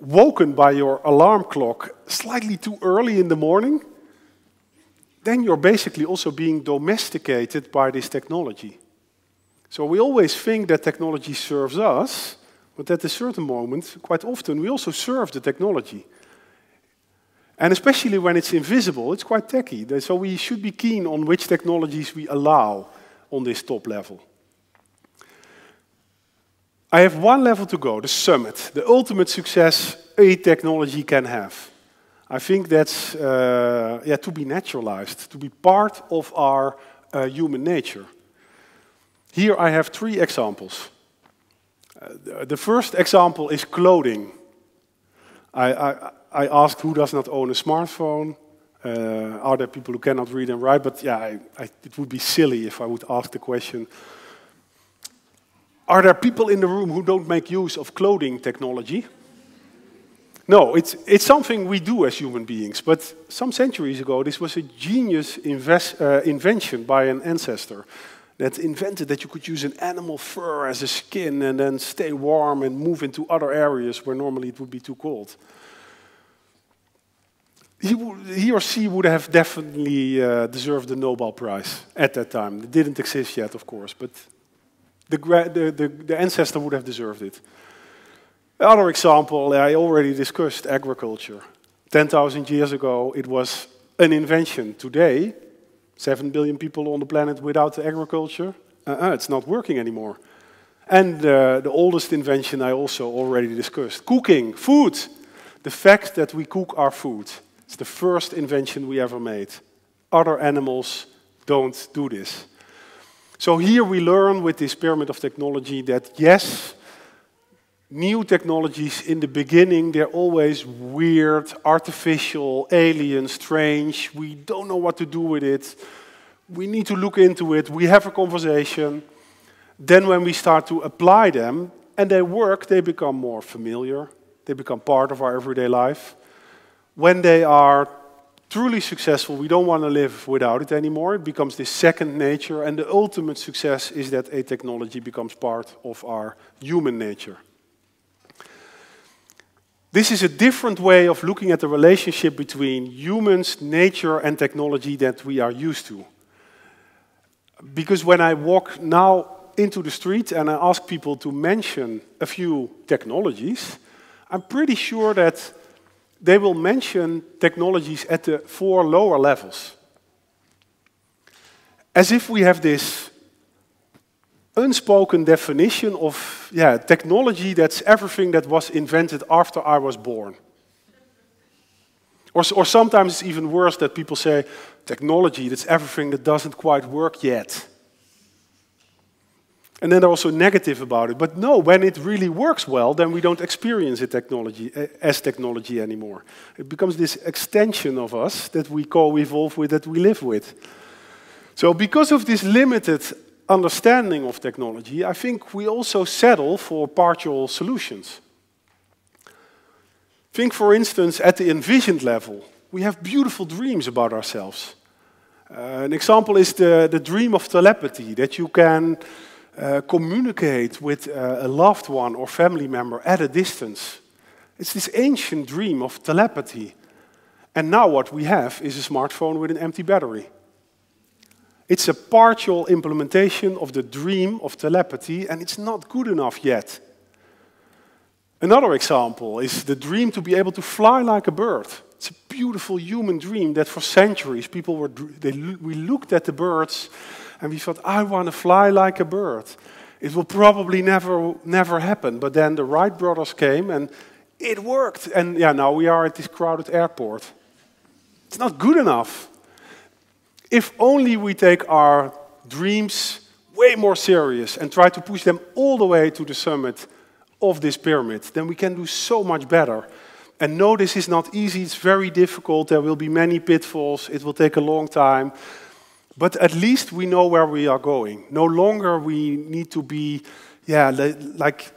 woken by your alarm clock slightly too early in the morning, then you're basically also being domesticated by this technology. So we always think that technology serves us, but at a certain moment, quite often, we also serve the technology. And especially when it's invisible, it's quite techy. So we should be keen on which technologies we allow on this top level. I have one level to go, the summit, the ultimate success a technology can have. I think that's uh, yeah, to be naturalized, to be part of our uh, human nature. Here I have three examples. Uh, the first example is clothing. I, I, I, asked who does not own a smartphone. Uh, are there people who cannot read and write? But yeah, I, it would be silly if I would ask the question. Are there people in the room who don't make use of clothing technology? No, it's, it's something we do as human beings. But some centuries ago, this was a genius invest, uh, invention by an ancestor that invented that you could use an animal fur as a skin and then stay warm and move into other areas where normally it would be too cold. He, he or she would have definitely uh, deserved the Nobel Prize at that time. It didn't exist yet, of course, but the, the, the, the ancestor would have deserved it. Another example, I already discussed agriculture. 10,000 years ago, it was an invention. Today, 7 billion people on the planet without agriculture. Uh -uh, it's not working anymore. And uh, the oldest invention I also already discussed cooking, food. The fact that we cook our food. It's the first invention we ever made. Other animals don't do this. So here we learn with this pyramid of technology that yes, new technologies in the beginning, they're always weird, artificial, alien, strange. We don't know what to do with it. We need to look into it. We have a conversation. Then when we start to apply them and they work, they become more familiar. They become part of our everyday life. When they are truly successful, we don't want to live without it anymore. It becomes this second nature, and the ultimate success is that a technology becomes part of our human nature. This is a different way of looking at the relationship between humans, nature, and technology that we are used to. Because when I walk now into the street and I ask people to mention a few technologies, I'm pretty sure that they will mention technologies at the four lower levels. As if we have this unspoken definition of yeah, technology that's everything that was invented after I was born. Or, or sometimes it's even worse that people say technology, that's everything that doesn't quite work yet. And then they're also negative about it. But no, when it really works well, then we don't experience it technology eh, as technology anymore. It becomes this extension of us that we co-evolve with, that we live with. So because of this limited understanding of technology, I think we also settle for partial solutions. Think, for instance, at the envisioned level. We have beautiful dreams about ourselves. Uh, an example is the, the dream of telepathy, that you can uh, communicate with uh, a loved one or family member at a distance. It's this ancient dream of telepathy. And now what we have is a smartphone with an empty battery. It's a partial implementation of the dream of telepathy, and it's not good enough yet. Another example is the dream to be able to fly like a bird. It's a beautiful human dream that for centuries people were, they, we looked at the birds and we thought, I want to fly like a bird. It will probably never, never happen. But then the Wright brothers came and it worked. And yeah, now we are at this crowded airport. It's not good enough. If only we take our dreams way more serious and try to push them all the way to the summit of this pyramid, then we can do so much better. And no, this is not easy, it's very difficult, there will be many pitfalls, it will take a long time. But at least we know where we are going. No longer we need to be, yeah, like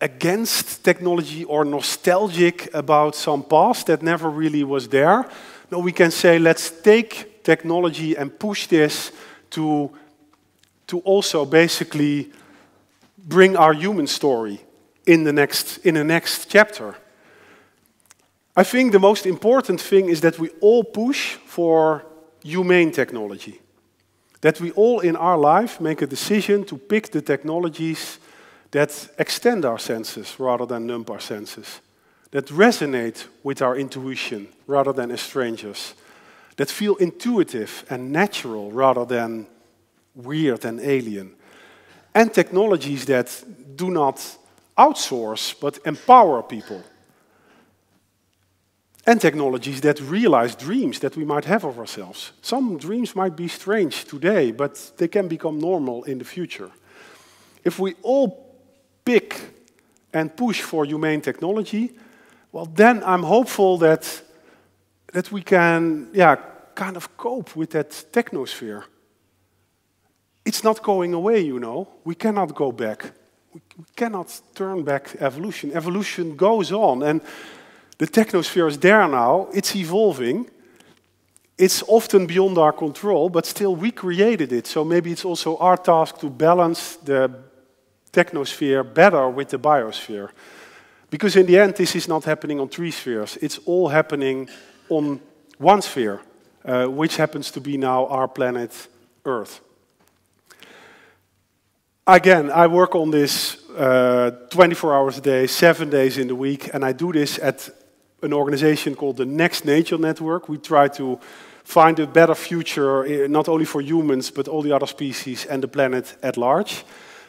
against technology or nostalgic about some past that never really was there. No, we can say, let's take technology and push this to, to also basically bring our human story in the next, in the next chapter. I think the most important thing is that we all push for humane technology. That we all in our life make a decision to pick the technologies that extend our senses rather than numb our senses. That resonate with our intuition rather than estrange strangers. That feel intuitive and natural rather than weird and alien. And technologies that do not outsource but empower people. And technologies that realize dreams that we might have of ourselves. Some dreams might be strange today, but they can become normal in the future. If we all pick and push for humane technology, well, then I'm hopeful that, that we can yeah, kind of cope with that technosphere. It's not going away, you know. We cannot go back we, cannot turn back evolution. Evolution goes on, and the technosphere is there now. It's evolving. It's often beyond our control, but still we created it. So maybe it's also our task to balance the technosphere better with the biosphere. Because in the end, this is not happening on three spheres. It's all happening on one sphere, uh, which happens to be now our planet Earth. Again, I work on this uh, 24 hours a day, seven days in the week, and I do this at an organization called the Next Nature Network. We try to find a better future, eh, not only for humans, but all the other species and the planet at large.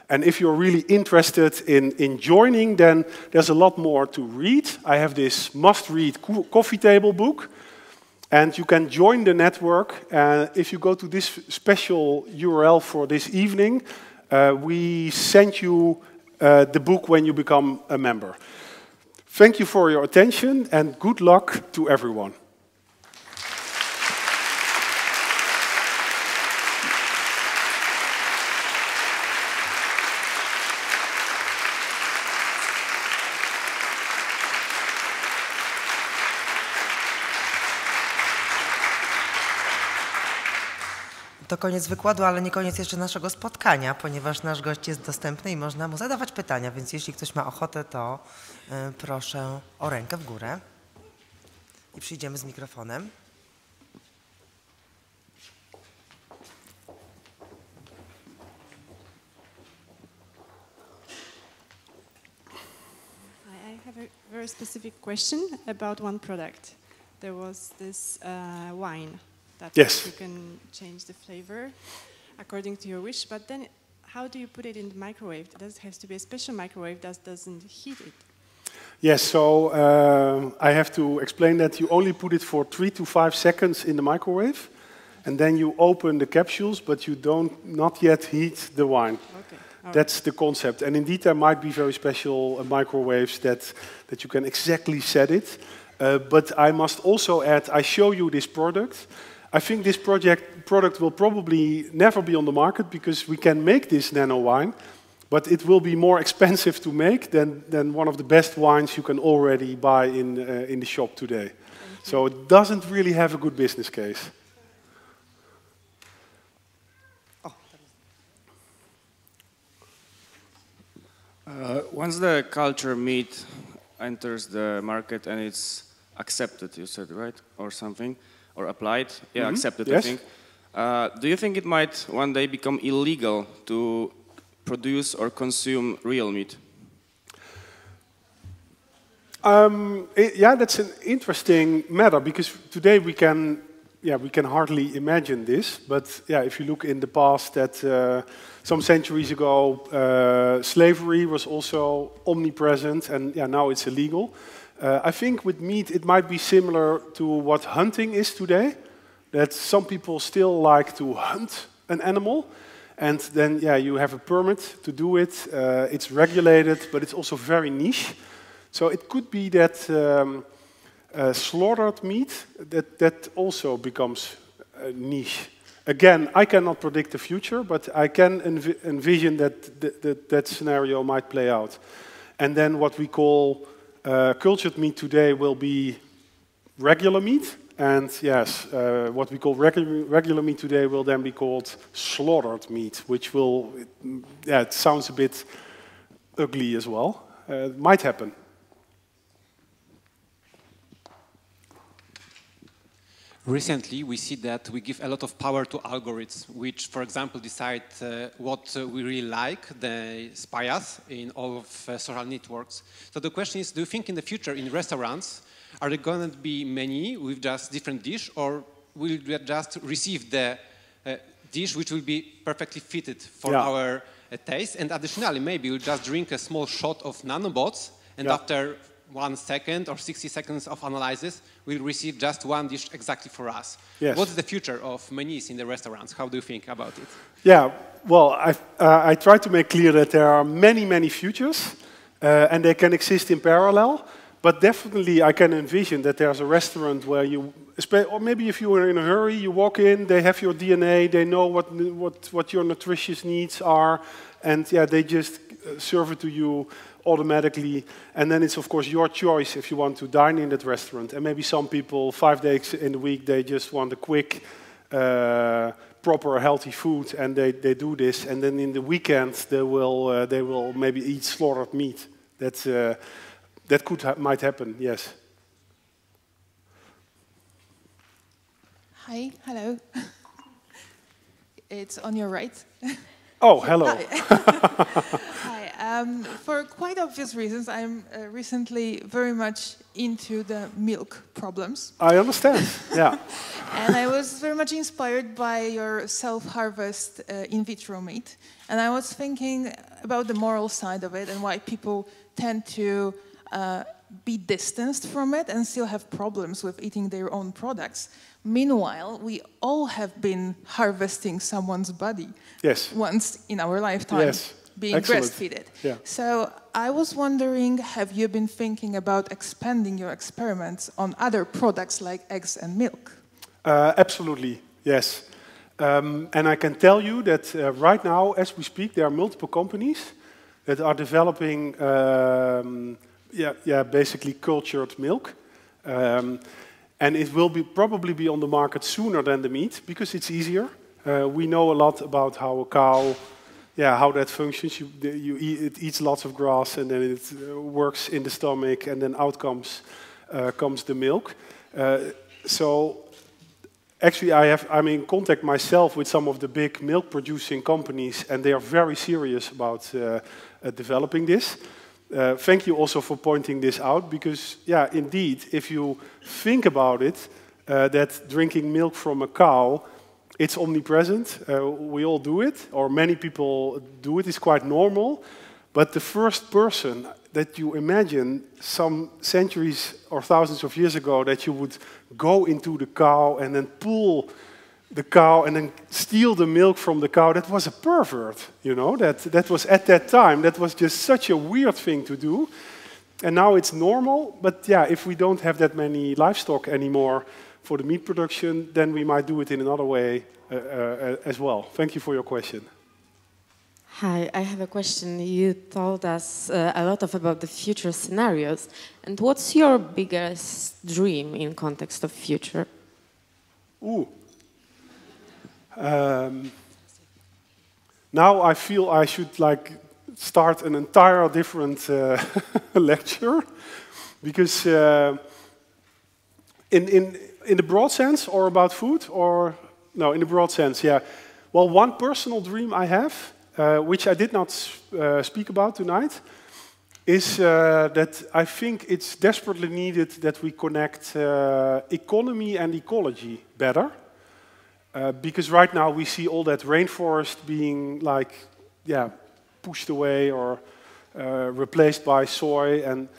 And if you're really interested in, in joining, then there's a lot more to read. I have this must-read coffee table book, and you can join the network. Uh, if you go to this special URL for this evening, uh, we send you uh, the book when you become a member. Thank you for your attention and good luck to everyone. To koniec wykładu, ale nie koniec jeszcze naszego spotkania, ponieważ nasz gość jest dostępny i można mu zadawać pytania, więc jeśli ktoś ma ochotę, to y, proszę o rękę w górę i przyjdziemy z mikrofonem. Very specific question about one product. There was this uh, wine that yes. you can change the flavor according to your wish. But then, how do you put it in the microwave? Does it have to be a special microwave that doesn't heat it? Yes, so uh, I have to explain that you only put it for three to five seconds in the microwave, and then you open the capsules, but you don't not yet heat the wine. Okay. That's the concept. And indeed, there might be very special uh, microwaves that, that you can exactly set it. Uh, but I must also add, I show you this product. I think this project, product will probably never be on the market because we can make this nano wine, but it will be more expensive to make than, than one of the best wines you can already buy in, uh, in the shop today. So it doesn't really have a good business case. Uh, once the culture meat enters the market and it's accepted, you said, right? Or something? Or applied? Yeah, Mhm, accepted, I think. Uh, do you think it might one day become illegal to produce or consume real meat? Um, i- yeah, that's an interesting matter because today we can, yeah, we can hardly imagine this. But yeah, if you look in the past, that uh, some centuries ago, uh, slavery was also omnipresent, and yeah, now it's illegal. Uh, I think with meat, it might be similar to what hunting is today. That some people still like to hunt an animal, and then yeah, you have a permit to do it. Uh, it's regulated, but it's also very niche. So it could be that um, uh, slaughtered meat that that also becomes a niche. Again, I cannot predict the future, but I can envi envision that th that that scenario might play out. And then what we call uh, cultured meat today will be regular meat. And yes, uh, what we call regu regular meat today will then be called slaughtered meat, which will, yeah, it sounds a bit ugly as well. Uh, it might happen. Recently, we see that we give a lot of power to algorithms, which, for example, decide uh, what uh, we really like, they spy us in all of uh, social networks. So the question is, do you think in the future in restaurants, are there going to be many with just different dish, or will we just receive the uh, dish which will be perfectly fitted for Yeah. our uh, taste? And additionally, maybe we'll just drink a small shot of nanobots, and Yeah. after one second or 60 seconds of analysis, we'll receive just one dish exactly for us. Yes. What's the future of menus in the restaurants? How do you think about it? Yeah, well, I, uh, I try to make clear that there are many, many futures, uh, and they can exist in parallel. But definitely, I can envision that there's a restaurant where you, or maybe if you are in a hurry, you walk in, they have your DNA, they know what what what your nutritious needs are, and yeah, they just uh, serve it to you automatically. And then it's of course your choice if you want to dine in that restaurant. And maybe some people, five days in the week, they just want a quick uh, proper healthy food and they, they do this and then in the weekend they will uh, they will maybe eat slaughtered meat that uh, that could ha might happen yes Hi, hello. it's on your right. oh hello Hi. Um, for quite obvious reasons, I'm uh, recently very much into the milk problems. i understand yeah and I was very much inspired by your self-harvest uh, in vitro meat. And I was thinking about the moral side of it and why people tend to uh, be distanced from it and still have problems with eating their own products. Meanwhile, we all have been harvesting someone's body yes once in our lifetime, Yes. Being Excellent. breastfeeded. Yeah. So I was wondering, have you been thinking about expanding your experiments on other products like eggs and milk? Uh, absolutely, yes. Um, and I can tell you that uh, right now, as we speak, there are multiple companies that are developing, um, yeah, yeah, basically cultured milk. Um, and it will be probably be on the market sooner than the meat because it's easier. Uh, we know a lot about how a cow, yeah, how that functions. You, you eat, it eats lots of grass and then it uh, works in the stomach, and then out comes uh, comes the milk. Uh, so Actually, I have, I'm in contact myself with some of the big milk producing companies, and they are very serious about uh, uh, developing this. Uh, thank you also for pointing this out, because, yeah, indeed, if you think about it, that drinking milk from a cow, it's omnipresent. Uh, we all do it, or many people do it. It's quite normal. But the first person that you imagine some centuries or thousands of years ago that you would go into the cow and then pull the cow and then steal the milk from the cow, that was a pervert, you know. That, that was at that time, that was just such a weird thing to do. And now it's normal, but yeah, if we don't have that many livestock anymore for the meat production, then we might do it in another way uh, uh, as well. Thank you for your question. Hi, I have a question. You told us uh, a lot of about the future scenarios, and what's your biggest dream in context of future? Ooh. Um, now I feel I should like start an entire different uh, lecture because uh, in in in the broad sense or about food or no in the broad sense yeah well one personal dream I have uh, which I did not uh, speak about tonight is uh, that I think it's desperately needed that we connect uh, economy and ecology better. Uh, because right now we see all that rainforest being like, yeah, pushed away or uh, replaced by soy. And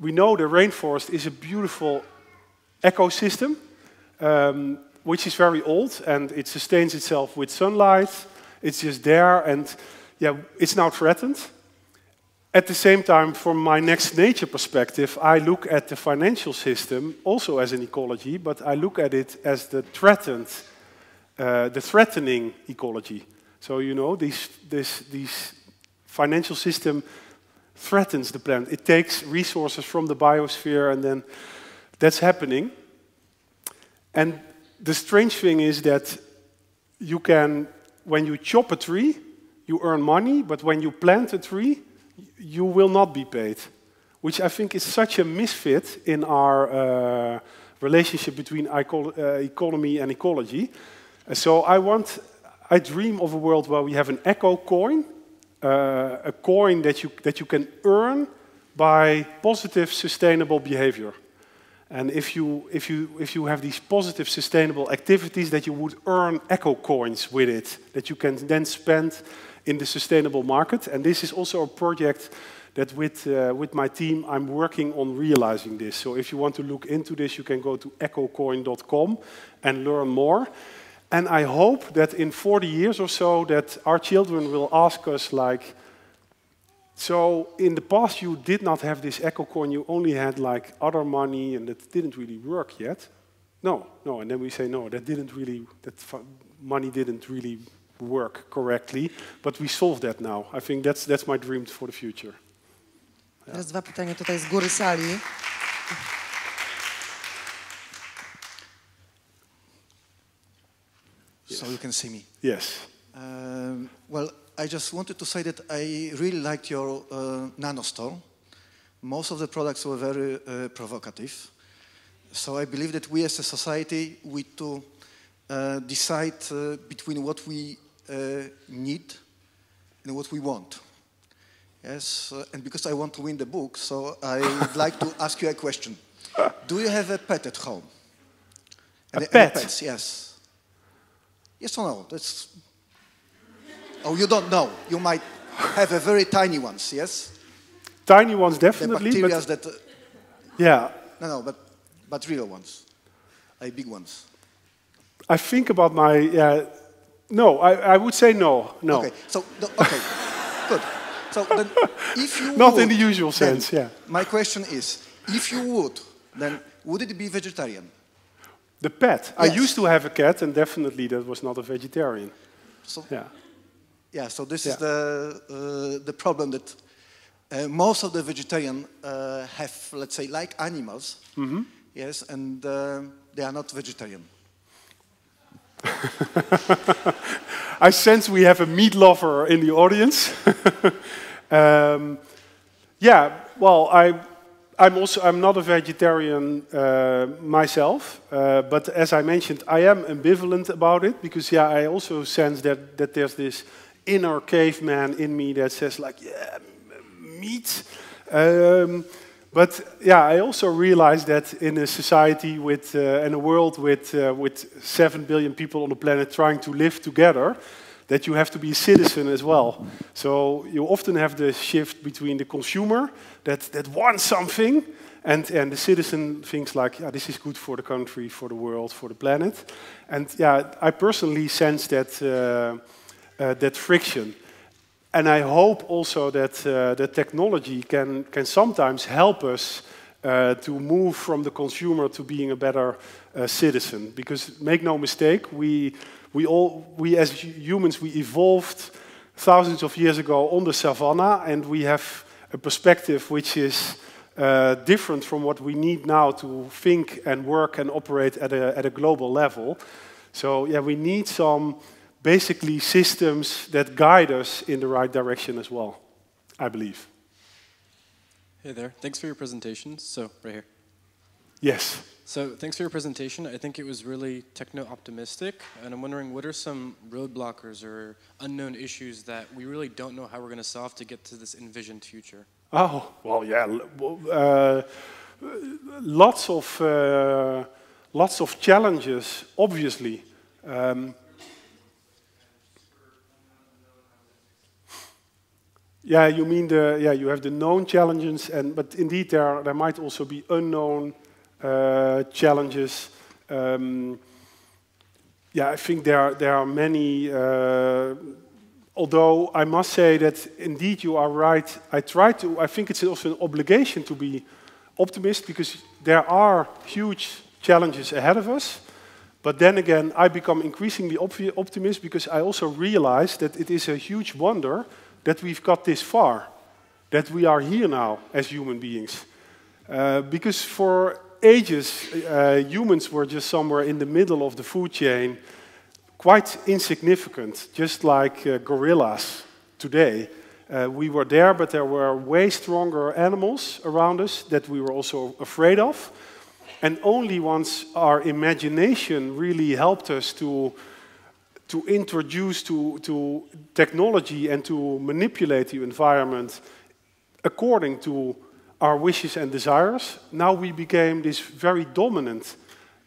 we know the rainforest is a beautiful ecosystem, um, which is very old and it sustains itself with sunlight. It's just there and yeah, it's now threatened. At the same time, from my next nature perspective, I look at the financial system also as an ecology, but I look at it as the threatened, uh, the threatening ecology. So you know, this, this, this financial system threatens the planet. It takes resources from the biosphere, and then that's happening. And the strange thing is that you can, when you chop a tree, you earn money, but when you plant a tree, you will not be paid, which I think is such a misfit in our uh, relationship between eco uh, economy and ecology. So I want, I dream of a world where we have an eco coin, uh, a coin that you, that you can earn by positive, sustainable behavior. And if you, if, you, if you have these positive, sustainable activities, that you would earn eco coins with it, that you can then spend in the sustainable market. And this is also a project that with, uh, with my team, I'm working on realizing this. So if you want to look into this, you can go to ecocoin.com and learn more. And I hope that in 40 years or so that our children will ask us like, so in the past you did not have this eco coin, you only had like other money and that didn't really work yet. No, no, and then we say no, that didn't really, that money didn't really work correctly, but we solved that now. I think that's, that's my dream for the future. Teraz dwa pytania tutaj z góry sali. So you can see me. Yes. Um, well, I just wanted to say that I really liked your uh, nano store. Most of the products were very uh, provocative. So I believe that we as a society, we to uh, decide uh, between what we uh, need and what we want. Yes, uh, and because I want to win the book, so I would like to ask you a question. Do you have a pet at home? A any, pet? Pets, yes. Yes or no? That's. Oh, you don't know. You might have a very tiny ones, yes? Tiny ones, definitely. The bacteria that. Uh, yeah. No, no, but but real ones, like big ones. I think about my yeah no, I, I would say no. No. Okay. So the, okay, good. So then, if you not would, in the usual sense, yeah. My question is, if you would, then would it be vegetarian? The pet. Yes. I used to have a cat, and definitely that was not a vegetarian. So, yeah. Yeah. So this yeah. is the uh, the problem that uh, most of the vegetarian uh, have, let's say, like animals. Mm -hmm. Yes, and uh, they are not vegetarian. I sense we have a meat lover in the audience. um, yeah, well, I, I'm also I'm not a vegetarian uh, myself, uh, but as I mentioned, I am ambivalent about it because yeah, I also sense that that there's this inner caveman in me that says like, yeah, meat. Um, but yeah, I also realized that in a society with, uh, in a world with, uh, with 7 billion people on the planet trying to live together, that you have to be a citizen as well. So you often have the shift between the consumer that, that wants something And, and the citizen thinks like, yeah, this is good for the country, for the world, for the planet. And yeah, I personally sense that, uh, that friction. And I hope also that uh, the technology can, can sometimes help us uh, to move from the consumer to being a better uh, citizen. Because make no mistake, we, we, all, we as humans, we evolved thousands of years ago on the savannah, and we have a perspective which is uh, different from what we need now to think and work and operate at a, at a global level. So yeah, we need some basically systems that guide us in the right direction as well, I believe. Hey there, thanks for your presentation. So, right here. Yes. So, thanks for your presentation. I think it was really techno-optimistic, and I'm wondering what are some roadblockers or unknown issues that we really don't know how we're going to solve to get to this envisioned future? Oh, well, yeah, uh, lots of uh, lots of challenges, obviously. Um, yeah, you mean the yeah you have the known challenges, and but indeed there there might also be unknown uh, challenges. Um, yeah, I think there are, there are many. Uh, although I must say that indeed you are right. I try to. I think it's also an obligation to be optimist because there are huge challenges ahead of us. But then again, I become increasingly optimist because I also realize that it is a huge wonder that we've got this far, that we are here now as human beings. Uh, because for ages, uh, humans were just somewhere in the middle of the food chain, quite insignificant, just like uh, gorillas today. Uh, we were there, but there were way stronger animals around us that we were also afraid of. And only once our imagination really helped us to, to introduce to, to technology and to manipulate the environment according to our wishes and desires, now we became this very dominant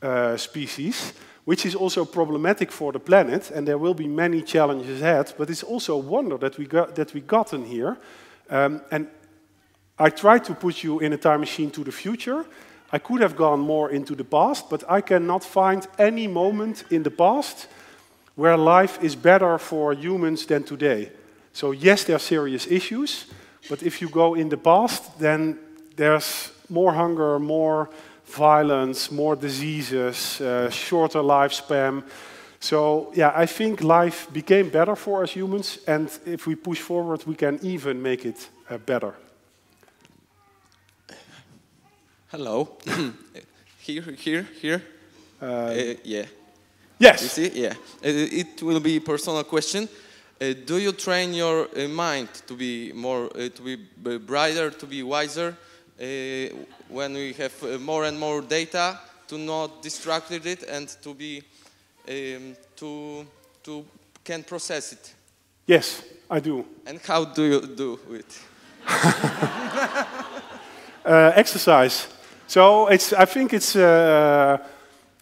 uh, species, which is also problematic for the planet, and there will be many challenges ahead, but it's also a wonder that we got, that we gotten here. Um, and I tried to put you in a time machine to the future. I could have gone more into the past, but I cannot find any moment in the past where life is better for humans than today. So yes, there are serious issues, but if you go in the past, then there's more hunger, more violence, more diseases, uh, shorter lifespan. So yeah, I think life became better for us humans, and if we push forward, we can even make it uh, better. Hello. here, here, here. Uh, uh, yeah. Yes. You see? Yeah. Uh, it will be a personal question. Uh, do you train your uh, mind to be more, uh, to be brighter, to be wiser, when we have more and more data, to not distract it and to be, um, to, to can process it? Yes, I do. And how do you do it? exercise. So it's, I think it's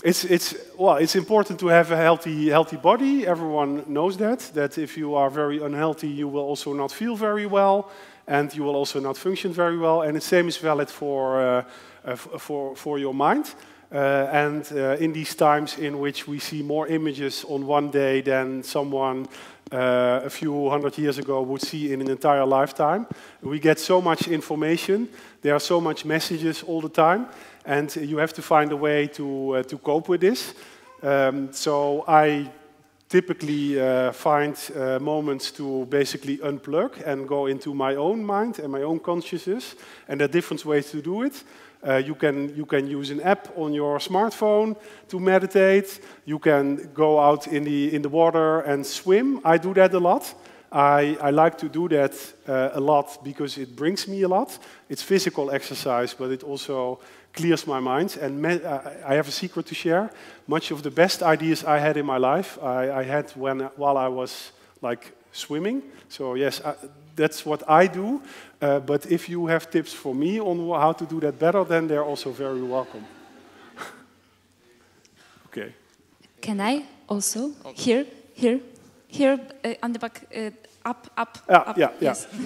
it's, it's, well, it's important to have a healthy, healthy body. Everyone knows that, that if you are very unhealthy, you will also not feel very well, and you will also not function very well. And the same is valid for, uh, uh, for, for your mind. Uh, and uh, in these times in which we see more images on one day than someone uh, a few hundred years ago would see in an entire lifetime, we get so much information, there are so much messages all the time, and you have to find a way to, uh, to cope with this. Um, so I typically uh, find uh, moments to basically unplug and go into my own mind and my own consciousness, and there are different ways to do it. Uh, you, can, you can use an app on your smartphone to meditate. You can go out in the, in the water and swim. I do that a lot. I, I like to do that uh, a lot because it brings me a lot. It's physical exercise, but it also clears my mind. And uh, I have a secret to share. Much of the best ideas I had in my life, I, I had when, while I was like swimming. So yes, I, that's what I do. Uh, but if you have tips for me on how to do that better, then they're also very welcome. okay. Can I also? Okay. Here, here, here uh, on the back, uh, up, up, yeah, up. Yeah, yeah. yes.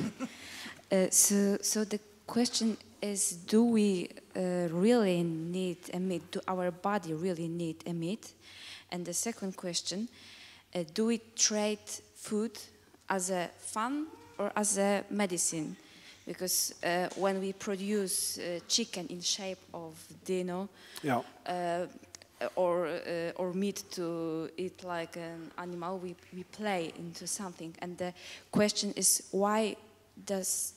Uh, so, so the question is do we uh, really need a meat? Do our body really need a meat? And the second question, uh, do we trade food as a fun or as a medicine? Because uh, when we produce uh, chicken in shape of dino, Yeah. uh, or uh, or meat to eat like an animal, we we play into something. And the question is, why does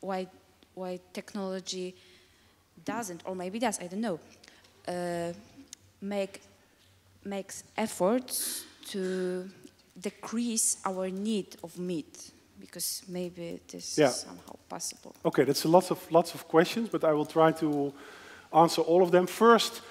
why why technology doesn't, or maybe does, I don't know, uh, make makes efforts to decrease our need of meat because maybe it is Yeah. somehow possible. Okay, that's a lot of lots of questions, but I will try to answer all of them. First,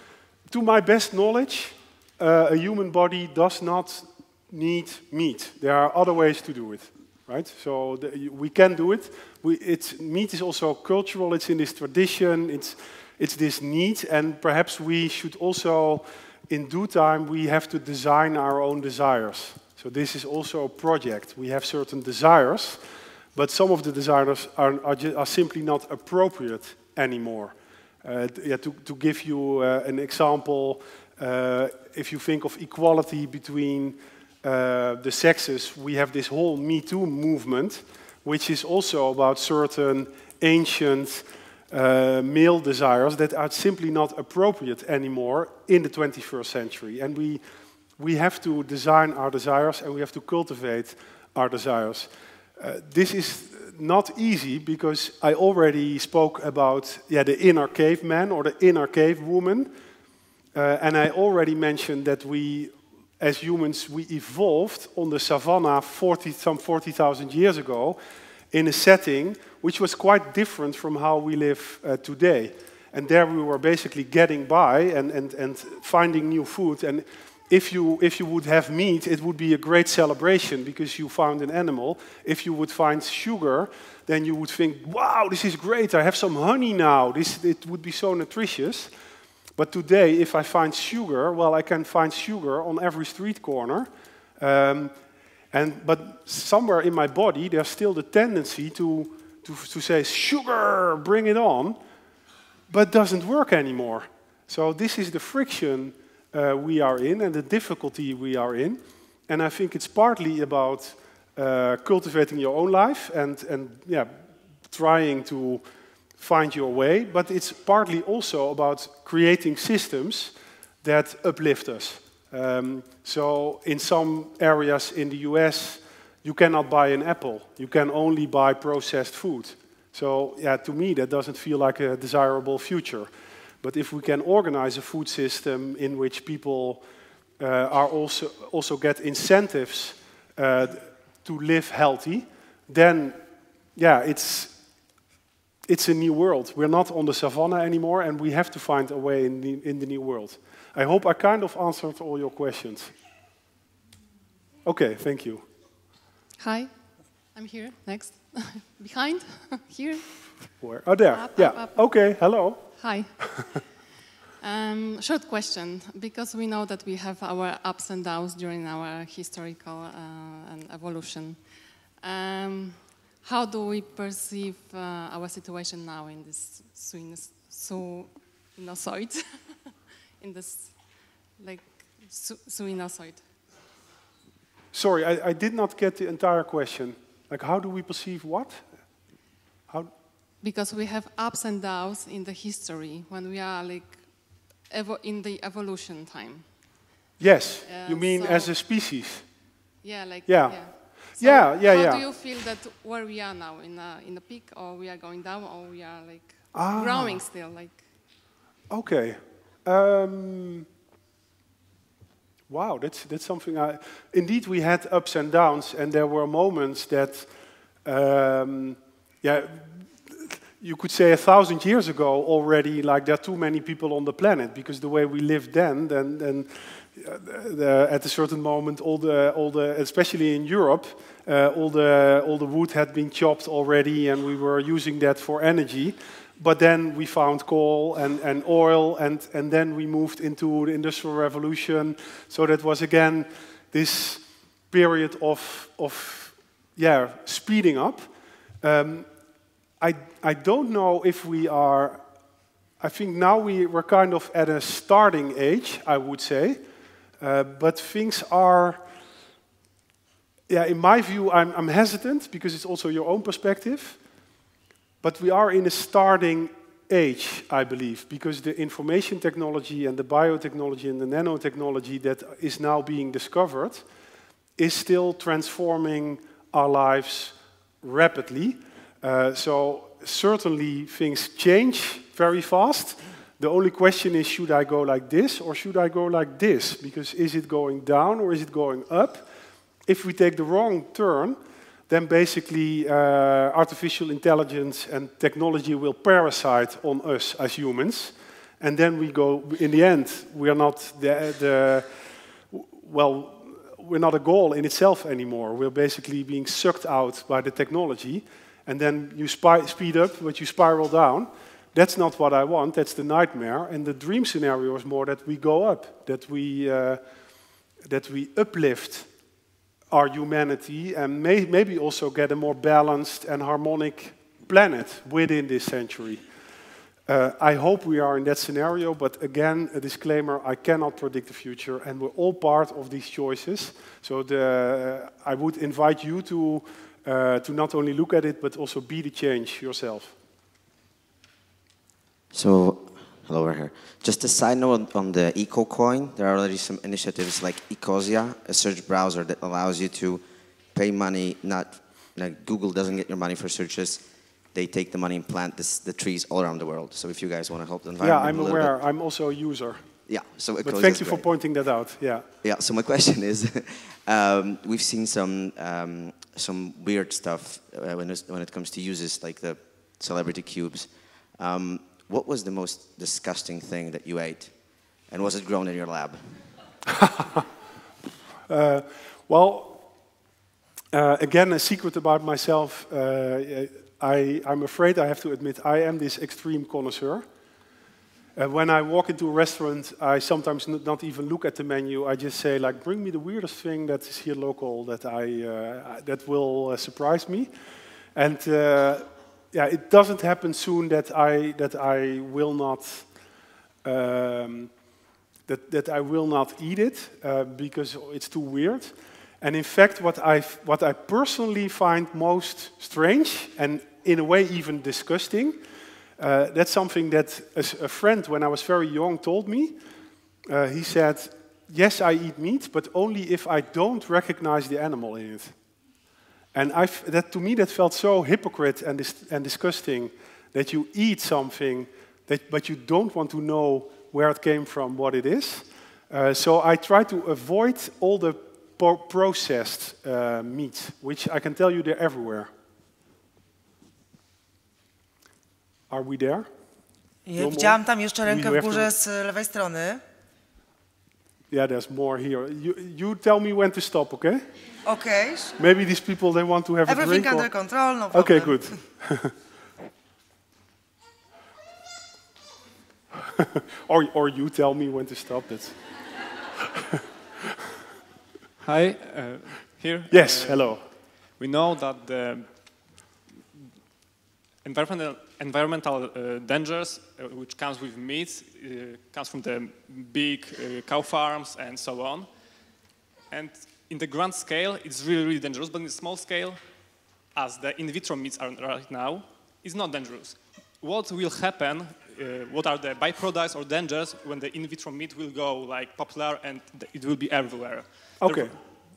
to my best knowledge, uh, a human body does not need meat. There are other ways to do it, right? So the, we can do it. We, it's, meat is also cultural. It's in this tradition. It's it's this need, and perhaps we should also, in due time, we have to design our own desires. So this is also a project. We have certain desires, but some of the desires are, are, are simply not appropriate anymore. Uh, yeah, to, to give you uh, an example, uh, if you think of equality between uh, the sexes, we have this whole Me Too movement, which is also about certain ancient uh, male desires that are simply not appropriate anymore in the 21st century. And we, we have to design our desires and we have to cultivate our desires. Uh, this is not easy because I already spoke about yeah, the inner caveman or the inner cave woman. Uh, and I already mentioned that we, as humans, we evolved on the savannah 40, some 40,000 years ago in a setting which was quite different from how we live uh, today. And there we were basically getting by and, and, and finding new food. And if you, if you would have meat, it would be a great celebration because you found an animal. If you would find sugar, then you would think, wow, this is great. I have some honey now. This, it would be so nutritious. But today, if I find sugar, well, I can find sugar on every street corner. Um, and, but somewhere in my body, there's still the tendency to, to, to say, sugar, bring it on, but doesn't work anymore. So this is the friction uh, we are in and the difficulty we are in. And I think it's partly about uh, cultivating your own life and, and yeah, trying to find your way, but it's partly also about creating systems that uplift us. Um, so in some areas in the US, you cannot buy an apple. You can only buy processed food. So yeah, to me, that doesn't feel like a desirable future. But if we can organize a food system in which people uh, are also also get incentives uh, to live healthy, then yeah, it's it's a new world. We're not on the savannah anymore, and we have to find a way in the, in the new world. I hope I kind of answered all your questions. Okay, thank you. Hi, I'm here. Next, behind, here. Where? Oh, there. Up, yeah. up, up. Okay. Hello. Hi. um, short question, because we know that we have our ups and downs during our historical uh, and evolution. Um, how do we perceive uh, our situation now in this suinos- suinosoid, in this like suinosoid? Sorry, I, I did not get the entire question. Like, how do we perceive what? How? Because we have ups and downs in the history when we are like evo- in the evolution time. Yes. Uh, you mean so- as a species? Yeah, like Yeah. yeah. Yeah, yeah, how yeah. do you feel that where we are now in a in a peak, or we are going down, or we are like Ah. growing still? Like Okay. Um, wow, that's, that's something I. Indeed, we had ups and downs, and there were moments that, um, yeah, you could say a thousand years ago already, like there are too many people on the planet because the way we lived then, then, then the, at a certain moment, all the, all the, especially in Europe, uh, all the, all the wood had been chopped already, and we were using that for energy. But then we found coal and, and oil, and, and then we moved into the Industrial Revolution. So that was again this period of, of yeah, speeding up. Um, I, I don't know if we are, I think now we, we're kind of at a starting age, I would say. Uh, but things are, yeah, in my view, I'm, I'm hesitant because it's also your own perspective. But we are in a starting age, I believe, because the information technology and the biotechnology and the nanotechnology that is now being discovered is still transforming our lives rapidly. Uh, so certainly things change very fast. The only question is, should I go like this or should I go like this? Because is it going down or is it going up? If we take the wrong turn, then basically uh, artificial intelligence and technology will parasite on us as humans. And then we go, in the end, we are not the, the well, we're not a goal in itself anymore. We're basically being sucked out by the technology. And then you speed up, but you spiral down. That's not what I want. That's the nightmare. And the dream scenario is more that we go up, that we, uh, that we uplift our humanity and may, maybe also get a more balanced and harmonic planet within this century. Uh, I hope we are in that scenario, but again, a disclaimer, I cannot predict the future and we're all part of these choices. So the, I would invite you to, uh, to not only look at it, but also be the change yourself. So, hello over here. Just a side note on the EcoCoin, there are already some initiatives like Ecosia, a search browser that allows you to pay money, not, like Google doesn't get your money for searches, they take the money and plant this, the trees all around the world. So if you guys want to help the environment Yeah, I'm aware. Bit, I'm also a user. Yeah, so but thank you for pointing that out. Yeah. Yeah. So my question is, um, we've seen some um, some weird stuff uh, when when it comes to uses like the celebrity cubes. Um, what was the most disgusting thing that you ate, and was it grown in your lab? uh, well, uh, again, a secret about myself. Uh, I, I'm afraid I have to admit I am this extreme connoisseur. Uh, when I walk into a restaurant, I sometimes not even look at the menu. I just say, like, bring me the weirdest thing that is here local that I uh, that will uh, surprise me. And yeah, it doesn't happen soon that I that I will not um, that that I will not eat it uh, because it's too weird. And in fact, what I, what I personally find most strange, and in a way even disgusting, uh, that's something that a, a, friend, when I was very young, told me. Uh, he said, Yes, I eat meat, but only if I don't recognize the animal in it. And I, that, to me, that felt so hypocrite and, dis and disgusting that you eat something, that, but you don't want to know where it came from, what it is. Uh, so I try to avoid all the processed uh, meat, which I can tell you they're everywhere. Are we there? No Widziałam tam jeszcze rękę w górze z lewej strony. Yeah, there's more here. You, you tell me when to stop, okay? Okay. Maybe these people they want to have Everything a drink. Everything under or... control, no problem. Okay, good. or, or you tell me when to stop. That's. Hi, uh, here. Yes, uh, hello. We know that the environmental, environmental uh, dangers uh, which comes with meat uh, comes from the big uh, cow farms and so on. And in the grand scale, it's really, really dangerous, but in the small scale, as the in vitro meats are right now, it's not dangerous. What will happen uh, what are the byproducts or dangers when the in vitro meat will go like popular and it will be everywhere. Okay.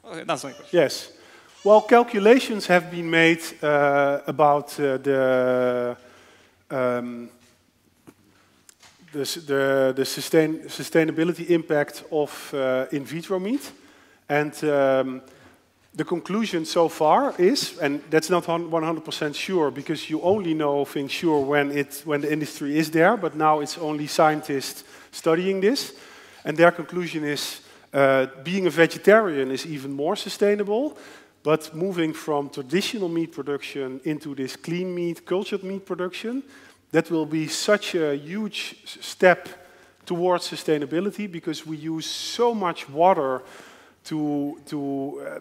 okay that's my question. Yes. Well, calculations have been made uh, about uh, the, um, the, the, the sustain, sustainability impact of uh, in vitro meat. And um, the conclusion so far is, and that's not 100% sure because you only know things sure when, it, when the industry is there, but now it's only scientists studying this. And their conclusion is uh, being a vegetarian is even more sustainable, but moving from traditional meat production into this clean meat, cultured meat production, that will be such a huge step towards sustainability because we use so much water to, to uh,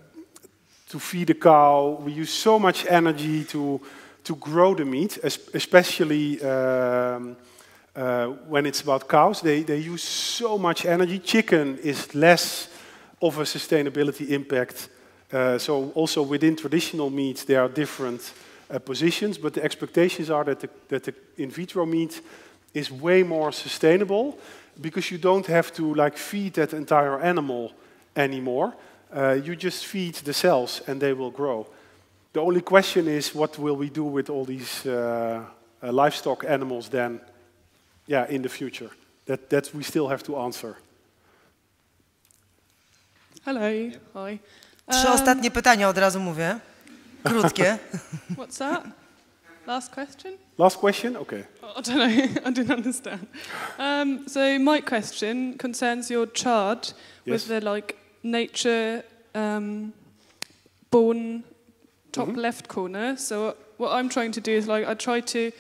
to feed a cow. We use so much energy to, to grow the meat, especially um, uh, when it's about cows. They, they use so much energy. Chicken is less of a sustainability impact. Uh, so also within traditional meat, there are different uh, positions, but the expectations are that the, that the in vitro meat is way more sustainable because you don't have to like feed that entire animal anymore. Uh, you just feed the cells and they will grow. The only question is, what will we do with all these uh, uh, livestock animals then, yeah, in the future? That that we still have to answer. Hello. Hi. Trzy Um, ostatnie pytania od razu mówię. Krótkie. What's that? Last question? Last question? Okay. I don't know. I didn't understand. Um, so my question concerns your chart Yes. with the like nature um, born top Mhm. left corner. So what I'm trying to do is like I try to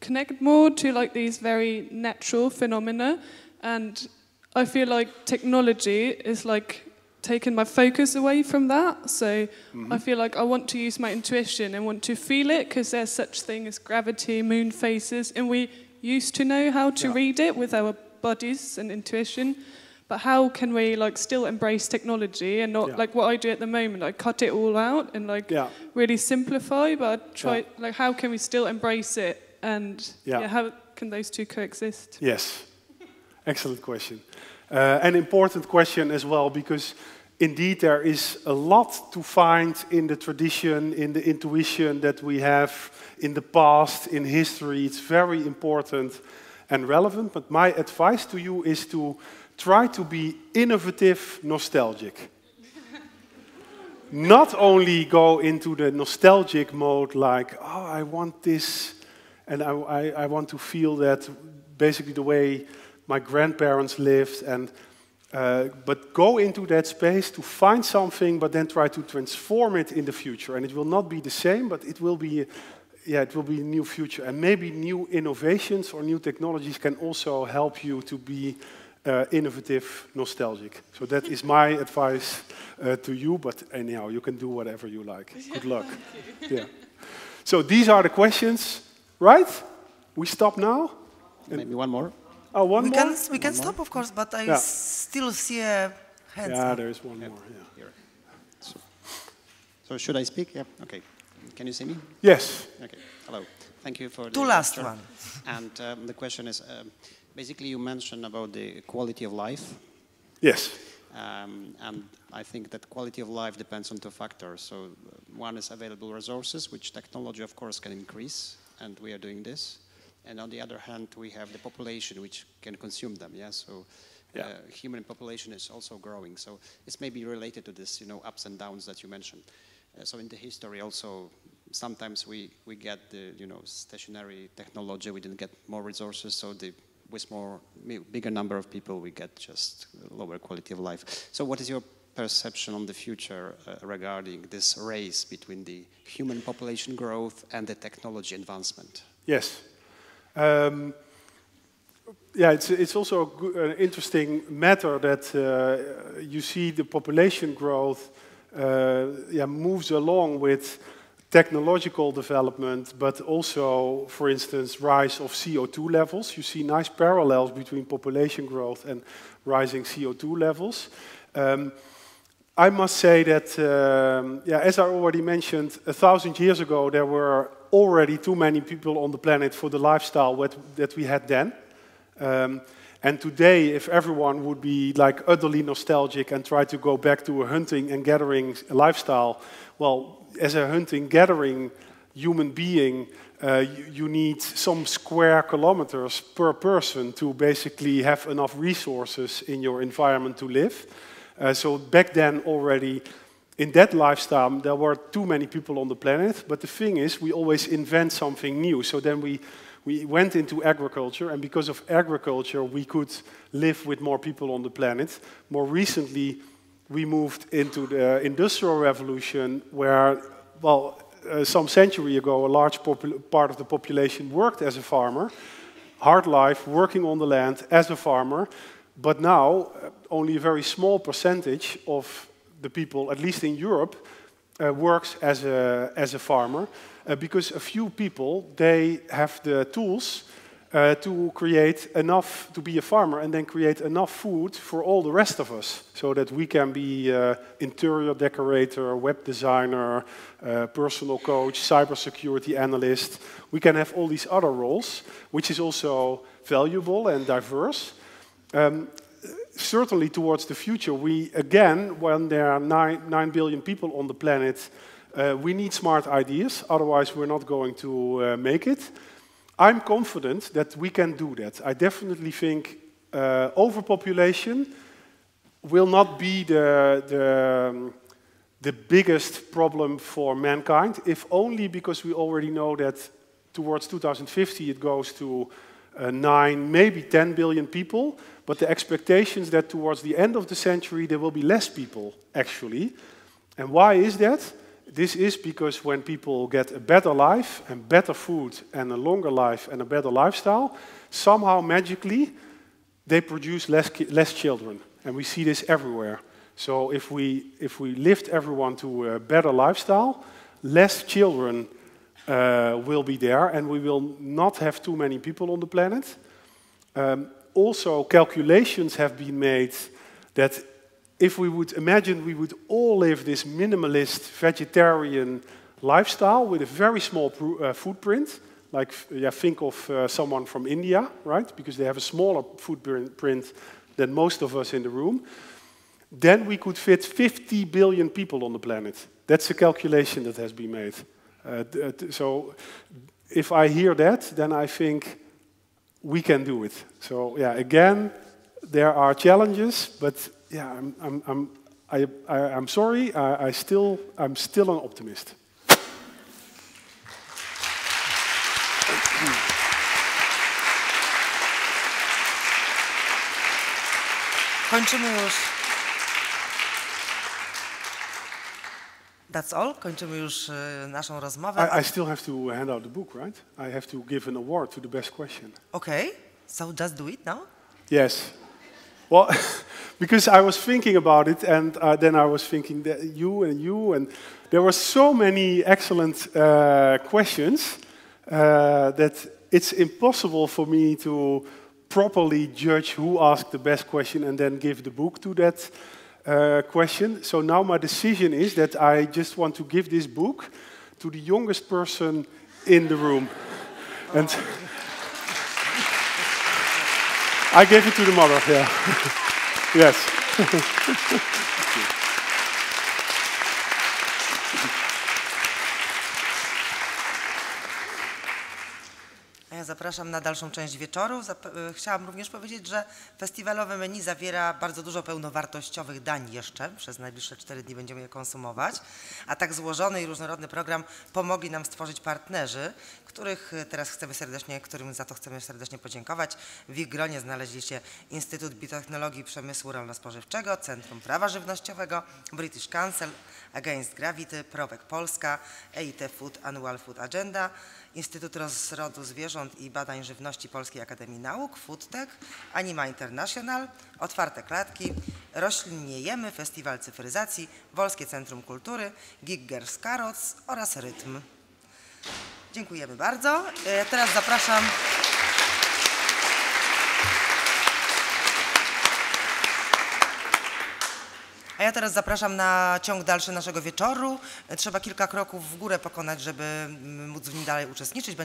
connect more to like these very natural phenomena, and I feel like technology is like taken my focus away from that. So I feel like I want to use my intuition and want to feel it because there's such thing as gravity, moon phases, and we used to know how to read it with our bodies and intuition. But how can we like still embrace technology and not Yeah. like what I do at the moment? I cut it all out and like Yeah. really simplify. But I try Yeah. like how can we still embrace it and Yeah. yeah, how can those two coexist? Yes. Excellent question. Uh, an important question as well, because indeed there is a lot to find in the tradition, in the intuition that we have in the past, in history. It's very important and relevant. But my advice to you is to try to be innovative, nostalgic. Not only go into the nostalgic mode, like, oh, I want this, and I, I, I want to feel that basically the way my grandparents lived, and uh, but go into that space to find something, but then try to transform it in the future. And it will not be the same, but it will be, yeah, it will be a new future. And maybe new innovations or new technologies can also help you to be uh, innovative, nostalgic. So that is my advice uh, to you. But anyhow, you can do whatever you like. Good luck. Yeah. So these are the questions, right? We stop now. Maybe one more. Oh, one we more. can we can stop, of course, but I Yeah. still see a hand. Yeah, up. there is one more. Yeah. Here. So, so should I speak? Yeah. Okay. Can you see me? Yes. Okay. Hello. Thank you for the Two last lecture. one. And um, the question is, um, basically, you mentioned about the quality of life. Yes. Um, and I think that quality of life depends on two factors. So uh, one is available resources, which technology, of course, can increase, and we are doing this. And on the other hand, we have the population which can consume them. Yeah. So uh, human population is also growing. So it's maybe related to this, you know, ups and downs that you mentioned. Uh, so in the history also, sometimes we, we get the, you know, stationary technology, we didn't get more resources, so the, with more, bigger number of people, we get just lower quality of life. So what is your perception on the future uh, regarding this race between the human population growth and the technology advancement? Yes. Um, yeah, it's, it's also an interesting matter that uh, you see the population growth uh, yeah, moves along with technological development, but also, for instance, rise of CO2 levels. You see nice parallels between population growth and rising CO2 levels. Um, I must say that, um, yeah, as I already mentioned, a thousand years ago there were already too many people on the planet for the lifestyle that we had then. Um, and today, if everyone would be like utterly nostalgic and try to go back to a hunting and gathering lifestyle, well, as a hunting gathering human being, uh, you, you need some square kilometers per person to basically have enough resources in your environment to live. Uh, so back then already, in that lifestyle, there were too many people on the planet. But the thing is, we always invent something new. So then we, we went into agriculture, and because of agriculture, we could live with more people on the planet. More recently, we moved into the industrial revolution, where, well, uh, some century ago, a large part of the population worked as a farmer, hard life, working on the land as a farmer. But now, uh, only a very small percentage of the people, at least in Europe, uh, works as a, as a farmer uh, because a few people, they have the tools uh, to create enough, to be a farmer and then create enough food for all the rest of us so that we can be uh, interior decorator, web designer, uh, personal coach, cybersecurity analyst. We can have all these other roles, which is also valuable and diverse. Um, certainly towards the future, we again, when there are nine, nine billion people on the planet, uh, we need smart ideas, otherwise we're not going to uh, make it. I'm confident that we can do that. I definitely think uh, overpopulation will not be the, the, um, the biggest problem for mankind, if only because we already know that towards 2050 it goes to uh, 9, maybe 10 billion people, but the expectations that towards the end of the century there will be less people, actually. And why is that? This is because when people get a better life and better food and a longer life and a better lifestyle, somehow magically they produce less, less children. And we see this everywhere. So if we, if we lift everyone to a better lifestyle, less children uh, will be there and we will not have too many people on the planet. Um, also, calculations have been made that if we would imagine we would all live this minimalist vegetarian lifestyle with a very small uh, footprint, like yeah, think of uh, someone from India, right? Because they have a smaller footprint than most of us in the room. Then we could fit 50 billion people on the planet. That's a calculation that has been made. Uh, so if I hear that, then I think we can do it. So yeah, again, there are challenges, but yeah, I'm, I'm, I'm, I, I, I'm sorry, I, I still, I'm still an optimist. Kończymy That's all. Kończymy już naszą rozmowę. I, I still have to hand out the book, right? I have to give an award to the best question. Okay, so just do it now. Yes. Well, because I was thinking about it, and uh, then I was thinking that you and you, and there were so many excellent uh, questions uh, that it's impossible for me to properly judge who asked the best question and then give the book to that uh, question. So now my decision is that I just want to give this book to the youngest person in the room. And I gave it to the mother, yeah. yes. Zapraszam na dalszą część wieczoru. E, chciałam również powiedzieć, że festiwalowe menu zawiera bardzo dużo pełnowartościowych dań jeszcze. Przez najbliższe cztery dni będziemy je konsumować. A tak złożony i różnorodny program pomogli nam stworzyć partnerzy, których teraz chcemy serdecznie, którym za to chcemy serdecznie podziękować. W ich gronie znaleźli się Instytut Biotechnologii Przemysłu Rolno-Spożywczego, Centrum Prawa Żywnościowego, British Council Against Gravity, Prowek Polska, EIT Food Annual Food Agenda, Instytut Rozrodu Zwierząt i Badań Żywności Polskiej Akademii Nauk, Foodtech, Anima International, Otwarte Klatki, Roślinniejemy, Festiwal Cyfryzacji, Wolskie Centrum Kultury, Giggers Karoc oraz Rytm. Dziękujemy bardzo. E, teraz zapraszam Ja teraz zapraszam na ciąg dalszy naszego wieczoru. Trzeba kilka kroków w górę pokonać, żeby móc w nim dalej uczestniczyć.